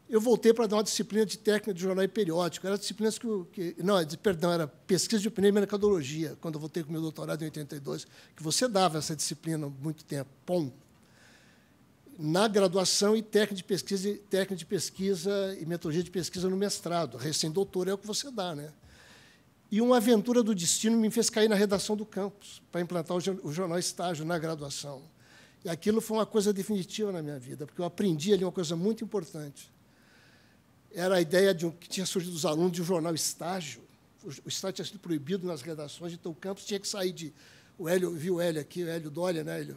eu voltei para dar uma disciplina de técnica de jornal e periódico. Era disciplinas que, que não, perdão, era pesquisa de opinião e mercadologia, quando eu voltei com meu doutorado em 82, que você dava essa disciplina há muito tempo, POM. na graduação e técnica de pesquisa, técnica de pesquisa e metodologia de pesquisa no mestrado. Recém-doutor é o que você dá, né? E uma aventura do destino me fez cair na redação do campus para implantar o jornal Estágio na graduação. E aquilo foi uma coisa definitiva na minha vida, porque eu aprendi ali uma coisa muito importante. Era a ideia de um, que tinha surgido dos alunos de um jornal Estágio. O estágio tinha sido proibido nas redações, então o campus tinha que sair de. O Hélio, viu o Hélio aqui, o Hélio Dólia, né, Hélio?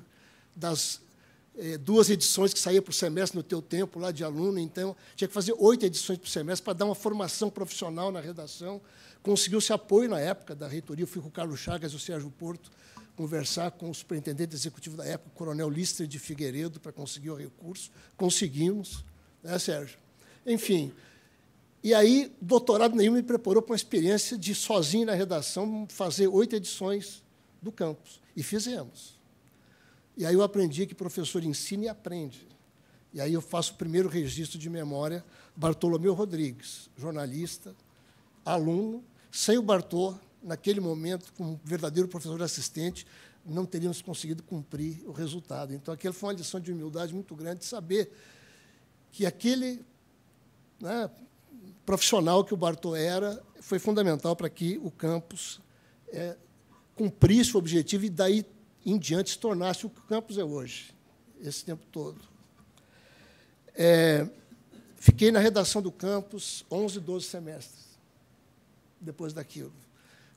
Das é, duas edições que saía por semestre no teu tempo lá de aluno, então tinha que fazer oito edições por semestre para dar uma formação profissional na redação. Conseguiu-se apoio na época da reitoria, eu fui com o Carlos Chagas e o Sérgio Porto conversar com o superintendente executivo da época, o coronel Lister de Figueiredo, para conseguir o recurso. Conseguimos, né, Sérgio? Enfim, e aí, doutorado nenhum me preparou para uma experiência de, sozinho na redação, fazer oito edições do campus. E fizemos. E aí eu aprendi que professor ensina e aprende. E aí eu faço o primeiro registro de memória, Bartolomeu Rodrigues, jornalista, aluno. Sem o Bartô, naquele momento, como verdadeiro professor assistente, não teríamos conseguido cumprir o resultado. Então, aquilo foi uma lição de humildade muito grande, de saber que aquele né, profissional que o Bartô era foi fundamental para que o campus é, cumprisse o objetivo e daí em diante se tornasse o que o campus é hoje, esse tempo todo. É, fiquei na redação do campus 11, 12 semestres, depois daquilo.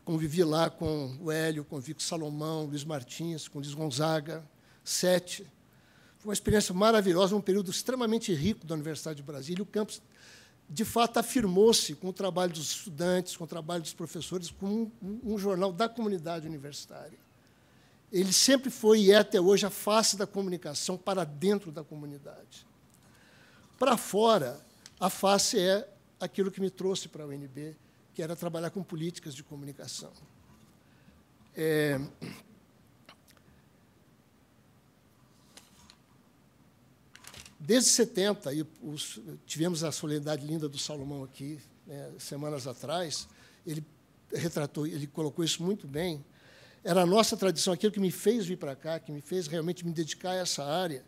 Convivi lá com o Hélio, com Salomão, Luiz Martins, com Luiz Gonzaga, sete. Foi uma experiência maravilhosa, um período extremamente rico da Universidade de Brasília. O campus, de fato, afirmou-se com o trabalho dos estudantes, com o trabalho dos professores, como um, um jornal da comunidade universitária ele sempre foi e é até hoje a face da comunicação para dentro da comunidade. Para fora, a face é aquilo que me trouxe para a UNB, que era trabalhar com políticas de comunicação. É, desde 70, e os, tivemos a solenidade linda do Salomão aqui, né, semanas atrás, ele retratou, ele colocou isso muito bem, era a nossa tradição, aquilo que me fez vir para cá, que me fez realmente me dedicar a essa área.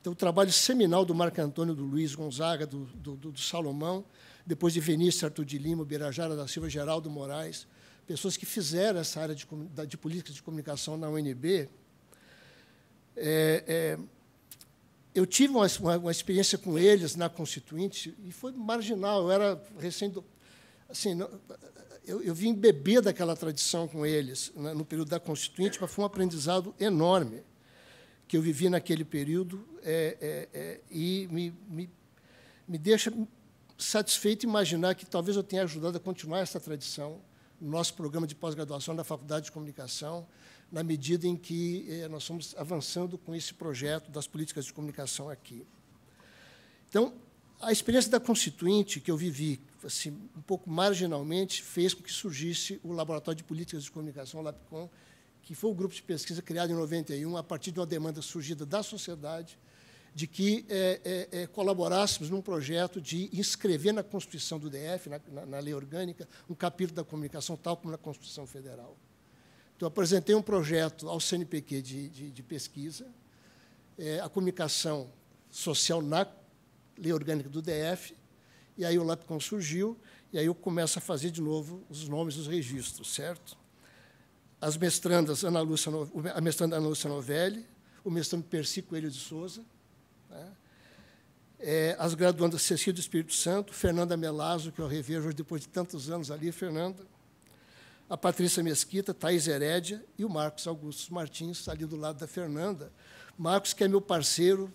Então, o trabalho seminal do Marco Antônio, do Luiz Gonzaga, do, do, do Salomão, depois de Vinícius Arthur de Lima, Birajara da Silva, Geraldo Moraes, pessoas que fizeram essa área de, de política de comunicação na UNB. É, é, eu tive uma, uma, experiência com eles na Constituinte e foi marginal. Eu era recém. Assim, eu, eu vim beber daquela tradição com eles né, no período da Constituinte, mas foi um aprendizado enorme que eu vivi naquele período é, é, é, e me, me, me deixa satisfeito imaginar que talvez eu tenha ajudado a continuar essa tradição no nosso programa de pós-graduação da Faculdade de Comunicação, na medida em que eh, nós estamos avançando com esse projeto das políticas de comunicação aqui. Então, a experiência da Constituinte que eu vivi, assim, um pouco marginalmente, fez com que surgisse o Laboratório de Políticas de Comunicação, o LAPCOM, que foi o grupo de pesquisa criado em 91, a partir de uma demanda surgida da sociedade, de que é, é, colaborássemos num projeto de inscrever na Constituição do DF, na, na, na, lei orgânica, um capítulo da comunicação, tal como na Constituição Federal. Então, apresentei um projeto ao CNPq de, de, de pesquisa, é, a comunicação social na lei orgânica do DF, e aí o LAPCOM surgiu, e aí eu começo a fazer de novo os nomes dos registros, certo? As mestrandas, Ana Lúcia, a mestranda Ana Lúcia Novelli, o mestrando Percy Coelho de Souza, né? é, as graduandas Cecília do Espírito Santo, Fernanda Melazzo, que eu revejo depois de tantos anos ali, Fernanda, a Patrícia Mesquita, Thais Herédia e o Marcos Augusto Martins, ali do lado da Fernanda. Marcos, que é meu parceiro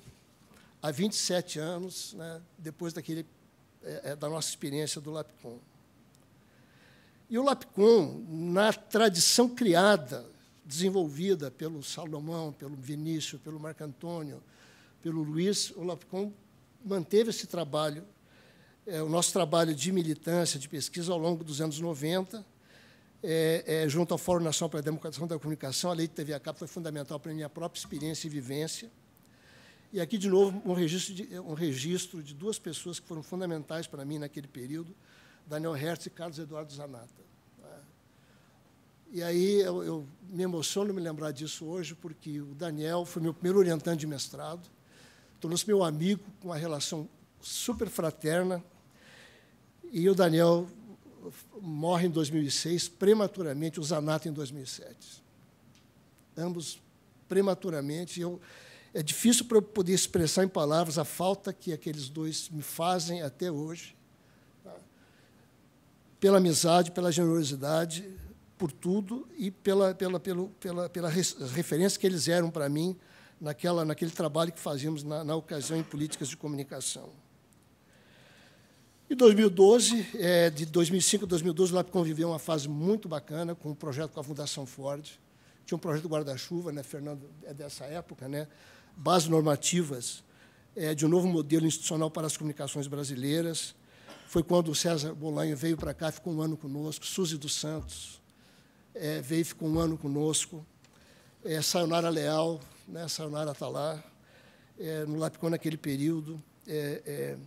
há 27 anos, né, depois daquele, é, é, da nossa experiência do LAPCOM. E o LAPCOM, na tradição criada, desenvolvida pelo Salomão, pelo Vinícius, pelo Marco Antônio, pelo Luiz, o LAPCOM manteve esse trabalho, é, o nosso trabalho de militância, de pesquisa ao longo dos anos 90, é, é, junto ao Fórum Nacional para a Democratização da Comunicação, a lei de TV a cabo foi fundamental para a minha própria experiência e vivência. E aqui, de novo, um registro de, um registro de duas pessoas que foram fundamentais para mim naquele período, Daniel Hertz e Carlos Eduardo Zanata. Né? E aí eu, eu, me emociono me lembrar disso hoje, porque o Daniel foi meu primeiro orientante de mestrado. tornou-se meu amigo, com uma relação super fraterna. E o Daniel morre em 2006, prematuramente, o Zanato em 2007. Ambos prematuramente. Eu, é difícil para eu poder expressar em palavras a falta que aqueles dois me fazem até hoje. Tá? Pela amizade, pela generosidade, por tudo e pela, pela, pela, pela, pela referência que eles eram para mim naquela, naquele trabalho que fazíamos na, na ocasião em políticas de comunicação. Em 2012, é, de 2005 a 2012, o LAPCOM viveu uma fase muito bacana com um projeto com a Fundação Ford. Tinha um projeto guarda-chuva, né, Fernando, é dessa época, né, bases normativas é, de um novo modelo institucional para as comunicações brasileiras. Foi quando o César Bolanho veio para cá, ficou um ano conosco, Suzy dos Santos é, veio ficou um ano conosco, é, Sayonara Leal, né, Sayonara está lá, é, no Lapicon naquele período, é, é,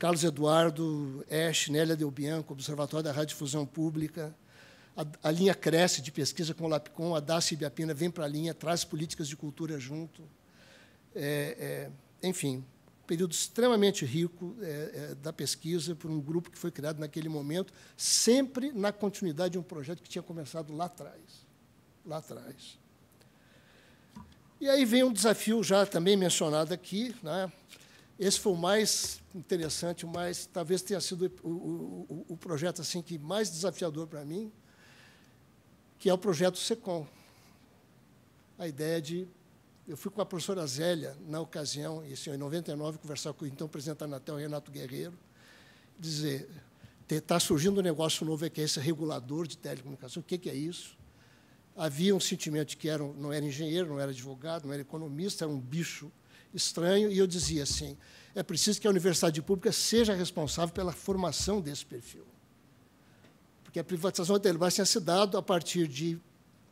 Carlos Eduardo, Esch, Nélia Del Bianco, Observatório da Radiodifusão Pública. A, a, linha cresce de pesquisa com o Lapicon, a Dácia Ibiapina vem para a linha, traz políticas de cultura junto. É, é, enfim, período extremamente rico é, é, da pesquisa por um grupo que foi criado naquele momento, sempre na continuidade de um projeto que tinha começado lá atrás. Lá atrás. E aí vem um desafio já também mencionado aqui, né? Esse foi o mais interessante, o mais talvez tenha sido o, o, o projeto assim que mais desafiador para mim, que é o projeto Secom. A ideia de eu fui com a professora Zélia na ocasião, isso em 99, conversar com o então presidente da Anatel, Renato Guerreiro, dizer está surgindo um negócio novo que é esse regulador de telecomunicação. O que, que é isso? Havia um sentimento de que era, não era engenheiro, não era advogado, não era economista, era um bicho estranho, e eu dizia assim: é preciso que a universidade pública seja responsável pela formação desse perfil. Porque a privatização da Telebrás tinha se dado a partir de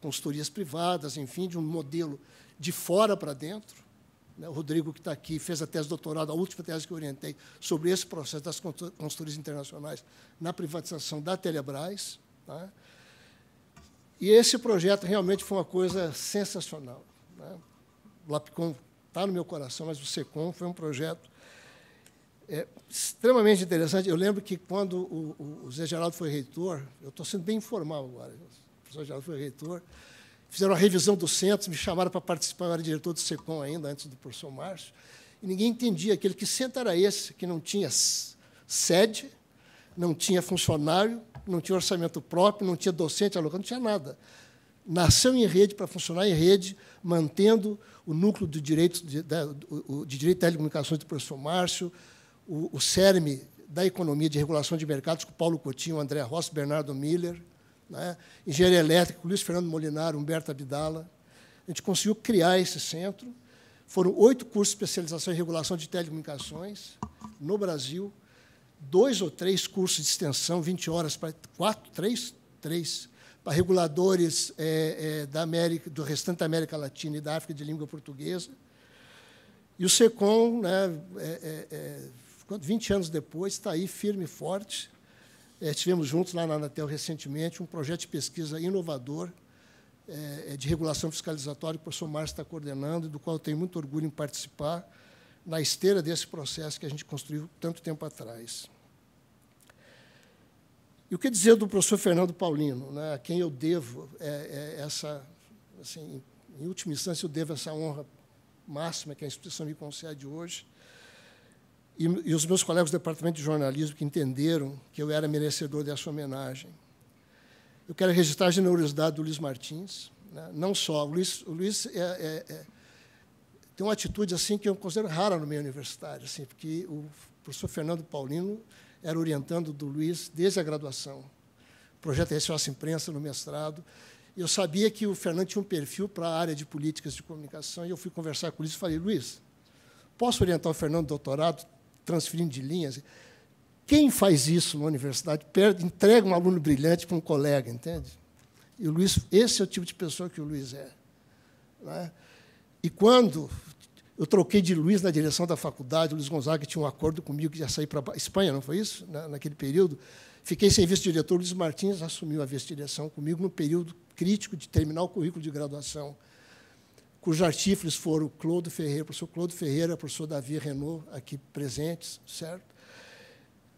consultorias privadas, enfim, de um modelo de fora para dentro. Né? O Rodrigo, que está aqui, fez a tese de doutorado, a última tese que eu orientei, sobre esse processo das consultorias internacionais na privatização da Telebrás. Tá? E esse projeto realmente foi uma coisa sensacional. Né? O Lapcom está no meu coração, mas o SECOM foi um projeto é, extremamente interessante. Eu lembro que quando o, o Zé Geraldo foi reitor, eu estou sendo bem informal agora, o professor Geraldo foi reitor, fizeram a revisão dos centros, me chamaram para participar, eu era diretor do SECOM ainda, antes do professor Márcio, e ninguém entendia aquele que centro era esse, que não tinha sede, não tinha funcionário, não tinha orçamento próprio, não tinha docente alocado, não tinha nada nasceu em rede para funcionar em rede, mantendo o núcleo de direito de, de, de direito de telecomunicações do professor Márcio, o, o CERME da economia de regulação de mercados com Paulo Coutinho, André Rossi, Bernardo Miller, né? com Luiz Fernando Molinar, Humberto Abdala. A gente conseguiu criar esse centro. Foram oito cursos de especialização em regulação de telecomunicações no Brasil, dois ou três cursos de extensão, 20 horas para quatro, três, três para reguladores é, é, da América, do restante da América Latina e da África de língua portuguesa. E o SECOM, né, é, 20 é, é, anos depois, está aí firme e forte. É, estivemos juntos lá na Anatel recentemente, um projeto de pesquisa inovador de regulação fiscalizatória que o professor Márcio está coordenando e do qual eu tenho muito orgulho em participar, na esteira desse processo que a gente construiu tanto tempo atrás. E o que dizer do professor Fernando Paulino, né, a quem eu devo é, é essa, assim, em última instância, eu devo essa honra máxima que a instituição me concede hoje, e, e, os meus colegas do departamento de jornalismo que entenderam que eu era merecedor dessa homenagem. Eu quero registrar a generosidade do Luiz Martins, né, não só. O Luiz, o Luiz é, é, é, tem uma atitude assim que eu considero rara no meio universitário, assim, porque o professor Fernando Paulino era orientando do Luiz desde a graduação. O projeto recebeu essa imprensa no mestrado. Eu sabia que o Fernando tinha um perfil para a área de políticas de comunicação, e eu fui conversar com o Luiz e falei, Luiz, posso orientar o Fernando doutorado, transferindo de linhas? Quem faz isso na universidade? Perde, entrega um aluno brilhante para um colega, entende? E o Luiz, esse é o tipo de pessoa que o Luiz é. é? E quando eu troquei de Luiz na direção da faculdade, o Luiz Gonzaga tinha um acordo comigo que ia sair para Espanha, não foi isso? Na, naquele período. Fiquei sem vice-diretor, Luiz Martins assumiu a vice-direção comigo no período crítico de terminar o currículo de graduação. Cujos artífices foram o Clodo Ferreira, o professor Clodo Ferreira, o professor Davi Renault, aqui presentes, certo?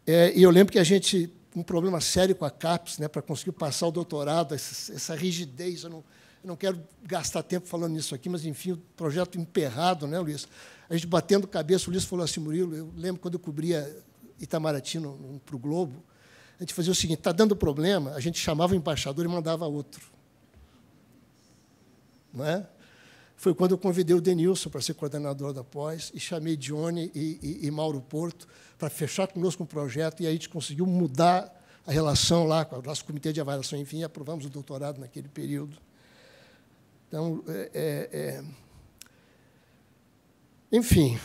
É, e eu lembro que a gente, um problema sério com a CAPES, né, para conseguir passar o doutorado, essa, essa rigidez, eu não, eu não quero gastar tempo falando nisso aqui, mas, enfim, o projeto emperrado, né, Luiz? A gente batendo cabeça, o Luiz falou assim, Murilo, eu lembro quando eu cobria Itamaraty para o Globo, a gente fazia o seguinte, está dando problema, a gente chamava o embaixador e mandava outro. Não é? Foi quando eu convidei o Denilson para ser coordenador da pós e chamei Johnny e, e, e Mauro Porto para fechar conosco um projeto e aí a gente conseguiu mudar a relação lá com o nosso comitê de avaliação, enfim, aprovamos o doutorado naquele período. Então, é, é, é... enfim,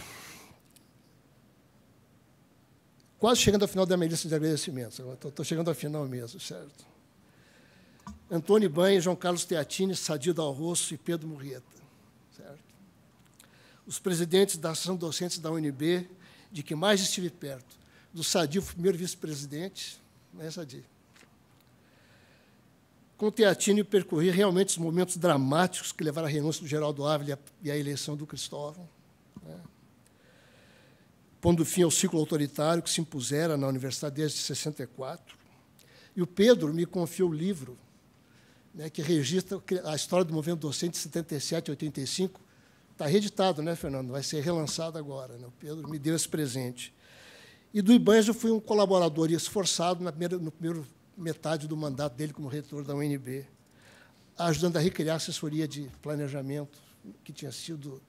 quase chegando ao final da minha lista de agradecimentos. Estou chegando ao final mesmo, certo? Antônio Banha, João Carlos Teatini, Sadio Dalrosso e Pedro Murrieta. Certo? Os presidentes da Ação Docentes da UNB, de que mais estive perto. Do Sadio, primeiro vice-presidente, né, Sadio? Com o Teatini, percorri realmente os momentos dramáticos que levaram à renúncia do Geraldo Ávila e à eleição do Cristóvão. Né? Pondo fim ao ciclo autoritário que se impusera na universidade desde 64. E o Pedro me confiou o livro né, que registra a história do movimento docente de 77 a 85. Está reeditado, né, Fernando? Vai ser relançado agora. Né? O Pedro me deu esse presente. E do Ibanez eu fui um colaborador esforçado na primeira, no primeiro metade do mandato dele como reitor da UNB, ajudando a recriar a assessoria de planejamento que tinha sido,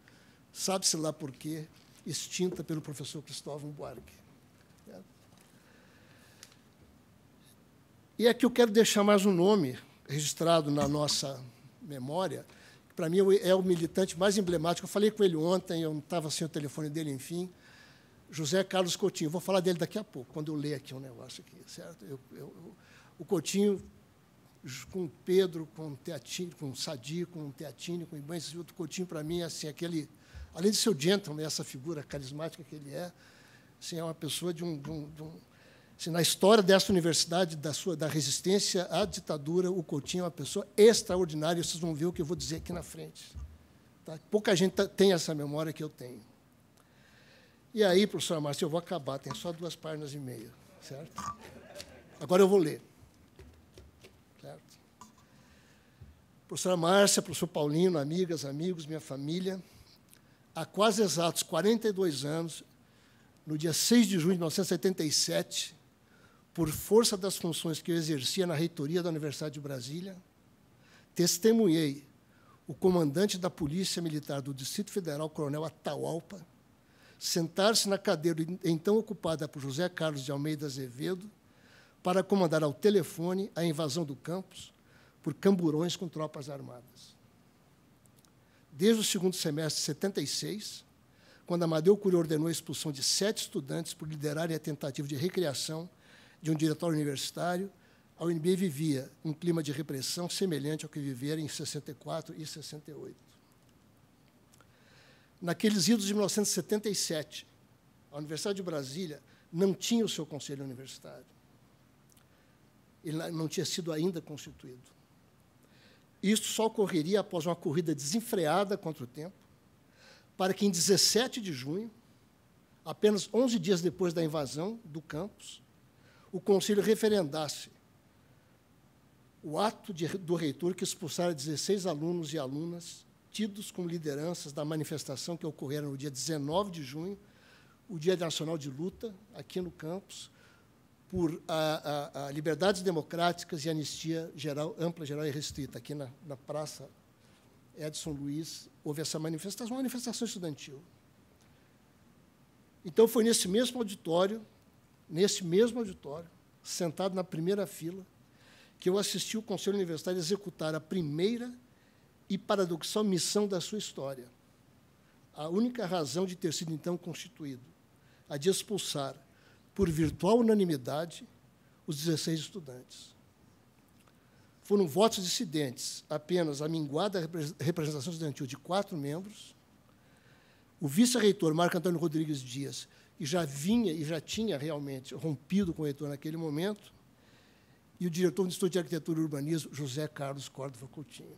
sabe-se lá por quê, extinta pelo professor Cristóvão Buarque. E aqui eu quero deixar mais um nome registrado na nossa memória, que para mim é o militante mais emblemático. Eu falei com ele ontem, eu não estava sem o telefone dele, enfim. José Carlos Coutinho. Vou falar dele daqui a pouco, quando eu ler aqui um negócio aqui, certo? Eu, eu, o Coutinho, com Pedro, com Teatini, com Sadi, com Teatini, com Ibanez, o Coutinho, para mim, é assim, aquele, além de ser o gentleman, essa figura carismática que ele é, assim, é uma pessoa de um, de um, de um se na história dessa universidade, da, sua, da resistência à ditadura, o Coutinho é uma pessoa extraordinária. Vocês vão ver o que eu vou dizer aqui na frente. Tá? Pouca gente tá, tem essa memória que eu tenho. E aí, professora Márcia, eu vou acabar, tem só duas páginas e meia. Certo? Agora eu vou ler. Certo? Professora Márcia, professor Paulino, amigas, amigos, minha família, há quase exatos 42 anos, no dia 6 de junho de 1977, por força das funções que eu exercia na reitoria da Universidade de Brasília, testemunhei o comandante da Polícia Militar do Distrito Federal, Coronel Atahualpa, sentar-se na cadeira então ocupada por José Carlos de Almeida Azevedo para comandar ao telefone a invasão do campus por camburões com tropas armadas. Desde o segundo semestre de 76, quando Amadeu Cury ordenou a expulsão de sete estudantes por liderarem a tentativa de recriação de um diretório universitário, a UNB vivia um clima de repressão semelhante ao que vivera em 64 e 68. Naqueles idos de 1977, a Universidade de Brasília não tinha o seu conselho universitário. Ele não tinha sido ainda constituído. Isso só ocorreria após uma corrida desenfreada contra o tempo, para que em 17 de junho, apenas 11 dias depois da invasão do campus, o Conselho referendasse o ato de, do reitor que expulsara 16 alunos e alunas tidos como lideranças da manifestação que ocorreram no dia 19 de junho, o Dia Nacional de Luta, aqui no campus, por a, a, a liberdades democráticas e anistia geral, ampla, geral e restrita. Aqui na, na Praça Edson Luiz houve essa manifestação, uma manifestação estudantil. Então, foi nesse mesmo auditório nesse mesmo auditório, sentado na primeira fila, que eu assisti o Conselho Universitário executar a primeira e paradoxal missão da sua história. A única razão de ter sido então constituído, a de expulsar, por virtual unanimidade, os 16 estudantes. Foram votos dissidentes, apenas a minguada representação estudantil de quatro membros, o vice-reitor Marco Antônio Rodrigues Dias e já vinha e já tinha realmente rompido com o reitor naquele momento, e o diretor do Instituto de Arquitetura e Urbanismo, José Carlos Córdova Coutinho.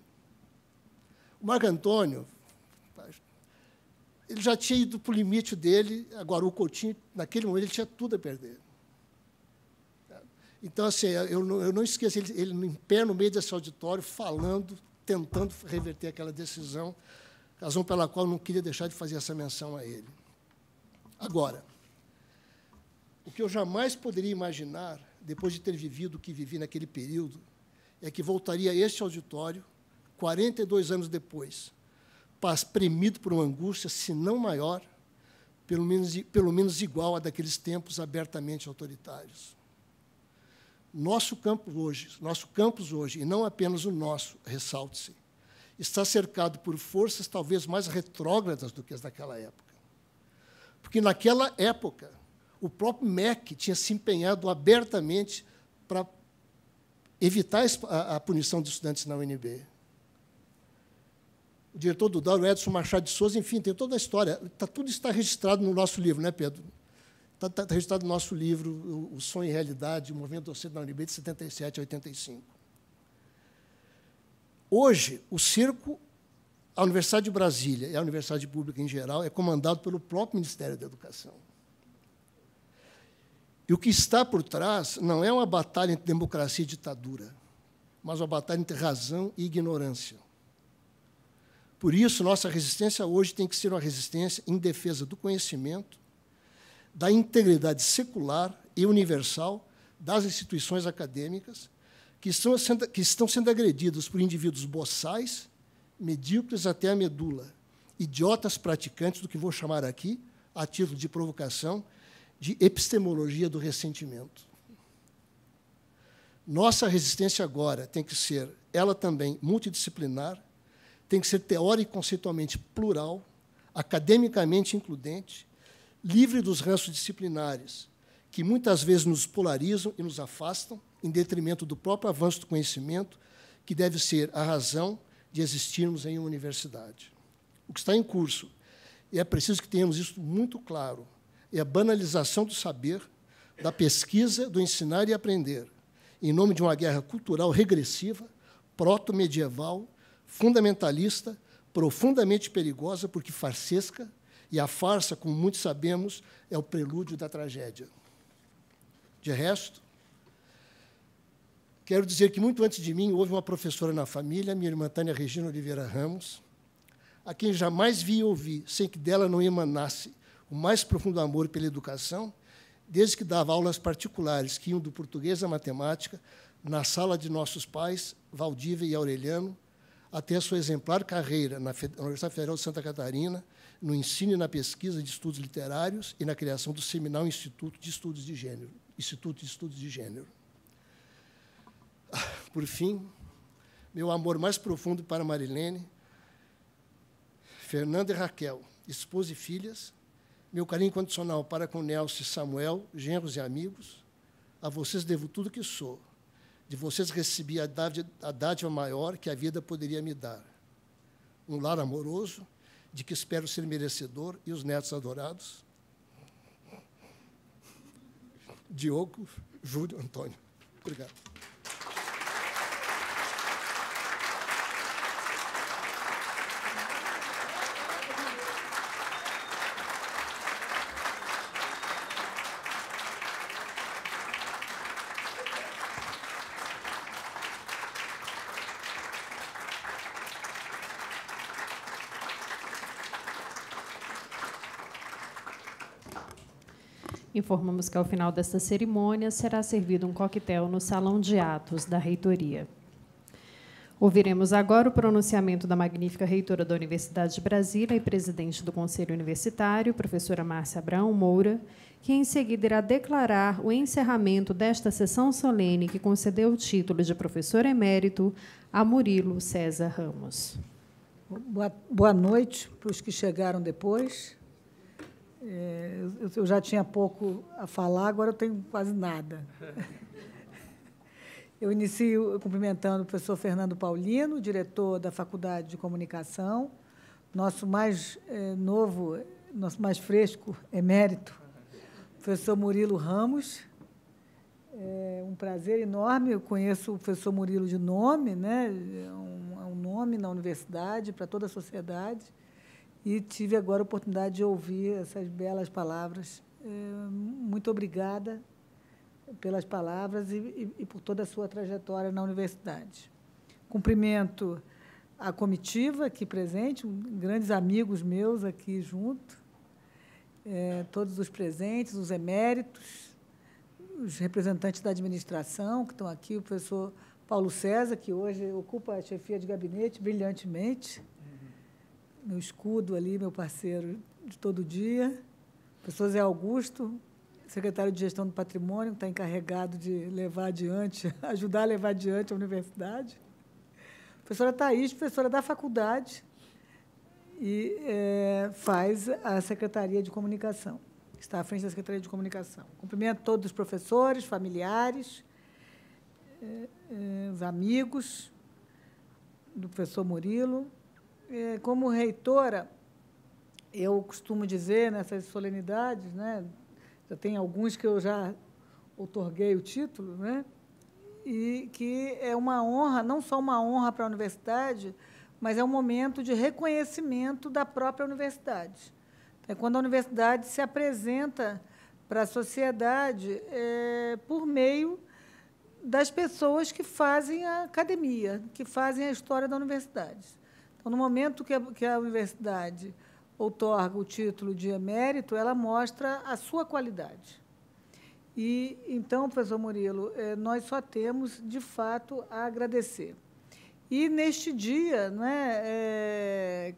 O Marco Antônio Ele já tinha ido para o limite dele, agora o Coutinho, naquele momento, ele tinha tudo a perder. Então, assim, eu não, eu não esqueço, ele, ele em pé no meio desse auditório, falando, tentando reverter aquela decisão, razão pela qual eu não queria deixar de fazer essa menção a ele. Agora, o que eu jamais poderia imaginar, depois de ter vivido o que vivi naquele período, é que voltaria a este auditório, 42 anos depois, premido por uma angústia, se não maior, pelo menos, pelo menos igual a daqueles tempos abertamente autoritários. Nosso campo hoje, nosso campus hoje, e não apenas o nosso, ressalte-se, está cercado por forças talvez mais retrógradas do que as daquela época. Porque naquela época, o próprio MEC tinha se empenhado abertamente para evitar a, punição de estudantes na UNB. O diretor do DAO, Edson Machado de Souza, enfim, tem toda a história. Tá, tudo está registrado no nosso livro, né, Pedro? Está tá registrado no nosso livro, O Sonho e Realidade, o Movimento Docente da UNB, de 77 a 85. Hoje, o circo, a Universidade de Brasília e a Universidade Pública em geral, é comandado pelo próprio Ministério da Educação. E o que está por trás não é uma batalha entre democracia e ditadura, mas uma batalha entre razão e ignorância. Por isso, nossa resistência hoje tem que ser uma resistência em defesa do conhecimento, da integridade secular e universal das instituições acadêmicas, que estão sendo, que estão sendo agredidas por indivíduos boçais, medíocres até a medula, idiotas praticantes do que vou chamar aqui, a título de provocação, de epistemologia do ressentimento. Nossa resistência agora tem que ser, ela também, multidisciplinar, tem que ser teórica e conceitualmente plural, academicamente includente, livre dos ranços disciplinares, que muitas vezes nos polarizam e nos afastam, em detrimento do próprio avanço do conhecimento, que deve ser a razão de existirmos em uma universidade. O que está em curso, e é preciso que tenhamos isso muito claro, é a banalização do saber, da pesquisa, do ensinar e aprender, em nome de uma guerra cultural regressiva, proto-medieval, fundamentalista, profundamente perigosa, porque farsesca, e a farsa, como muitos sabemos, é o prelúdio da tragédia. De resto, quero dizer que muito antes de mim houve uma professora na família, minha irmã Tânia Regina Oliveira Ramos, a quem jamais vi e ouvi, sem que dela não emanasse o mais profundo amor pela educação, desde que dava aulas particulares que iam do português à matemática, na sala de nossos pais, Valdívia e Aureliano, até a sua exemplar carreira na Universidade Federal de Santa Catarina, no ensino e na pesquisa de estudos literários e na criação do Seminal Instituto de Estudos de Gênero, Instituto de Estudos de Gênero. Por fim, meu amor mais profundo para Marilene, Fernanda e Raquel, esposa e filhas, meu carinho incondicional para com Nelson e Samuel, genros e amigos. A vocês devo tudo que sou. De vocês recebi a dádiva maior que a vida poderia me dar. Um lar amoroso, de que espero ser merecedor, e os netos adorados. Diogo, Júlio, Antônio. Obrigado. Informamos que, ao final desta cerimônia, será servido um coquetel no Salão de Atos da Reitoria. Ouviremos agora o pronunciamento da magnífica reitora da Universidade de Brasília e presidente do Conselho Universitário, professora Márcia Abraão Moura, que em seguida irá declarar o encerramento desta sessão solene que concedeu o título de professor emérito a Murilo César Ramos. Boa, boa noite para os que chegaram depois. É, eu já tinha pouco a falar, agora eu tenho quase nada. Eu inicio cumprimentando o professor Fernando Paulino, diretor da Faculdade de Comunicação, nosso mais é, novo, nosso mais fresco emérito, professor Murilo Ramos. É um prazer enorme, eu conheço o professor Murilo de nome, né? é, um, é um nome na universidade, para toda a sociedade e tive agora a oportunidade de ouvir essas belas palavras. É, muito obrigada pelas palavras e, e, por toda a sua trajetória na universidade. Cumprimento a comitiva aqui presente, grandes amigos meus aqui junto, é, todos os presentes, os eméritos, os representantes da administração que estão aqui, o professor Paulo César, que hoje ocupa a chefia de gabinete brilhantemente, meu escudo ali, meu parceiro de todo dia. O professor Zé Augusto, secretário de Gestão do Patrimônio, está encarregado de levar adiante, ajudar a levar adiante a universidade. A professora Thais, professora da faculdade, e é, faz a Secretaria de Comunicação. Está à frente da Secretaria de Comunicação. Cumprimento todos os professores, familiares, é, é, os amigos do professor Murilo, como reitora, eu costumo dizer nessas solenidades, né, já tem alguns que eu já otorguei o título, né, e que é uma honra, não só uma honra para a universidade, mas é um momento de reconhecimento da própria universidade. É quando a universidade se apresenta para a sociedade é, por meio das pessoas que fazem a academia, que fazem a história da universidade. Então, no momento que a, que a universidade outorga o título de emérito, ela mostra a sua qualidade. E então, professor Murilo, eh, nós só temos, de fato, a agradecer. E neste dia, né, é,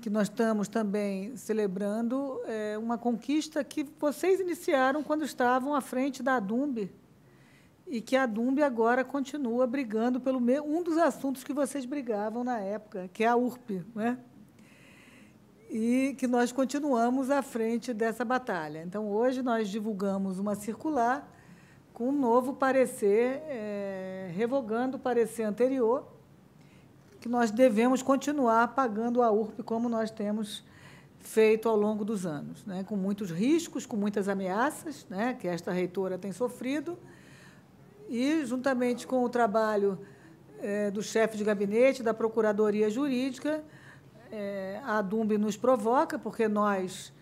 que nós estamos também celebrando é, uma conquista que vocês iniciaram quando estavam à frente da ADUMB, e que a Dumbe agora continua brigando pelo um dos assuntos que vocês brigavam na época, que é a URP, né? e que nós continuamos à frente dessa batalha. Então, hoje nós divulgamos uma circular com um novo parecer, é, revogando o parecer anterior, que nós devemos continuar pagando a URP como nós temos feito ao longo dos anos, né? com muitos riscos, com muitas ameaças né? que esta reitora tem sofrido, e, juntamente com o trabalho é, do chefe de gabinete, da Procuradoria Jurídica, é, a ADUMB nos provoca, porque nós,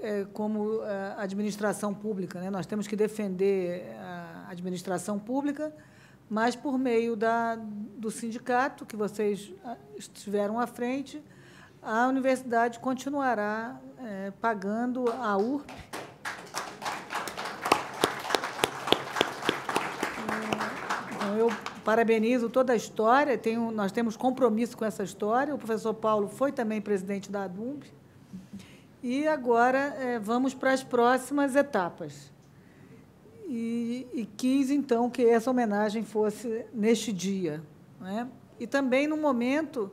é, como é, administração pública, né, nós temos que defender a administração pública, mas por meio da, do sindicato, que vocês estiveram à frente, a universidade continuará é, pagando a URP Então, eu parabenizo toda a história, tenho, nós temos compromisso com essa história. O professor Paulo foi também presidente da ADUMB. E agora é, vamos para as próximas etapas. E, e, quis, então, que essa homenagem fosse neste dia. Né? E também no momento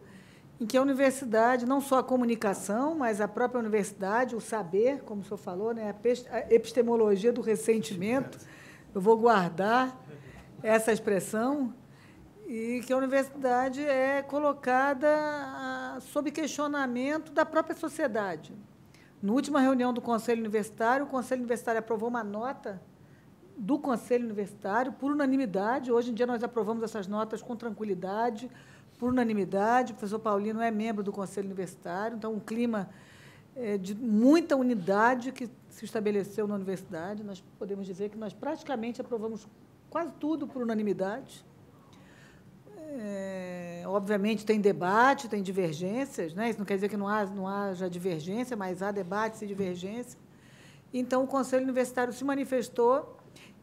em que a universidade, não só a comunicação, mas a própria universidade, o saber, como o senhor falou, né? a epistemologia do ressentimento, eu vou guardar essa expressão e que a universidade é colocada ah, sob questionamento da própria sociedade. Na última reunião do Conselho Universitário, o Conselho Universitário aprovou uma nota do Conselho Universitário por unanimidade. Hoje em dia nós aprovamos essas notas com tranquilidade, por unanimidade. O professor Paulino é membro do Conselho Universitário, então um clima é, de muita unidade que se estabeleceu na universidade. Nós podemos dizer que nós praticamente aprovamos quase tudo por unanimidade. É, obviamente tem debate, tem divergências, né? isso não quer dizer que não, há, não haja divergência, mas há debates e divergência. Então, o Conselho Universitário se manifestou,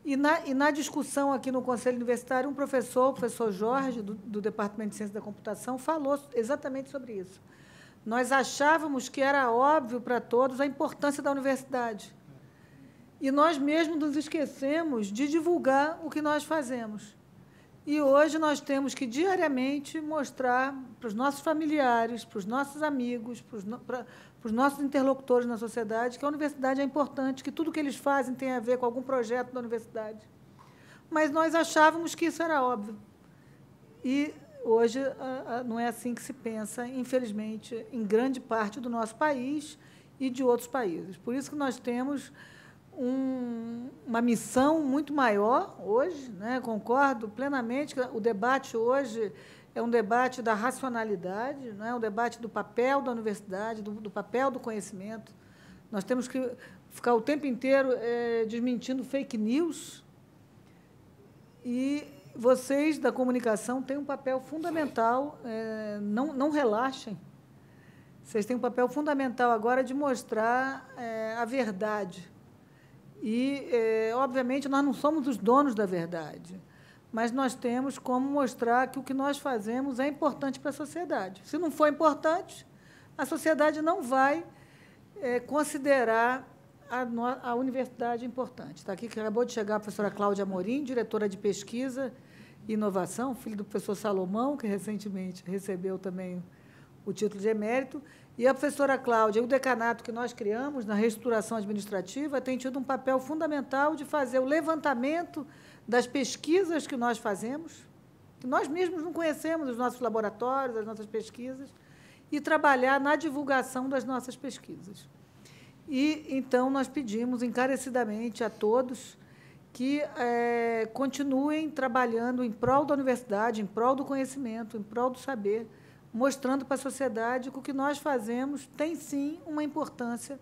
e na, e na discussão aqui no Conselho Universitário, um professor, o professor Jorge, do, do Departamento de Ciência da Computação, falou exatamente sobre isso. Nós achávamos que era óbvio para todos a importância da universidade. E nós mesmos nos esquecemos de divulgar o que nós fazemos. E hoje nós temos que diariamente mostrar para os nossos familiares, para os nossos amigos, para os, para, para os nossos interlocutores na sociedade que a universidade é importante, que tudo que eles fazem tem a ver com algum projeto da universidade. Mas nós achávamos que isso era óbvio. E hoje não é assim que se pensa, infelizmente, em grande parte do nosso país e de outros países. Por isso que nós temos um, uma missão muito maior hoje, né? concordo plenamente que o debate hoje é um debate da racionalidade, não é um debate do papel da universidade, do, do papel do conhecimento. Nós temos que ficar o tempo inteiro é, desmentindo fake news. E vocês da comunicação têm um papel fundamental, é, não, não relaxem. Vocês têm um papel fundamental agora de mostrar é, a verdade. E, é, obviamente, nós não somos os donos da verdade, mas nós temos como mostrar que o que nós fazemos é importante para a sociedade. Se não for importante, a sociedade não vai é, considerar a, a, universidade importante. Está aqui que acabou de chegar a professora Cláudia Amorim, diretora de pesquisa e inovação, filho do professor Salomão, que recentemente recebeu também o título de emérito, e a professora Cláudia, o decanato que nós criamos na reestruturação administrativa, tem tido um papel fundamental de fazer o levantamento das pesquisas que nós fazemos, que nós mesmos não conhecemos, os nossos laboratórios, as nossas pesquisas, e trabalhar na divulgação das nossas pesquisas. E, então, nós pedimos encarecidamente a todos que é, continuem trabalhando em prol da universidade, em prol do conhecimento, em prol do saber, mostrando para a sociedade que o que nós fazemos tem sim uma importância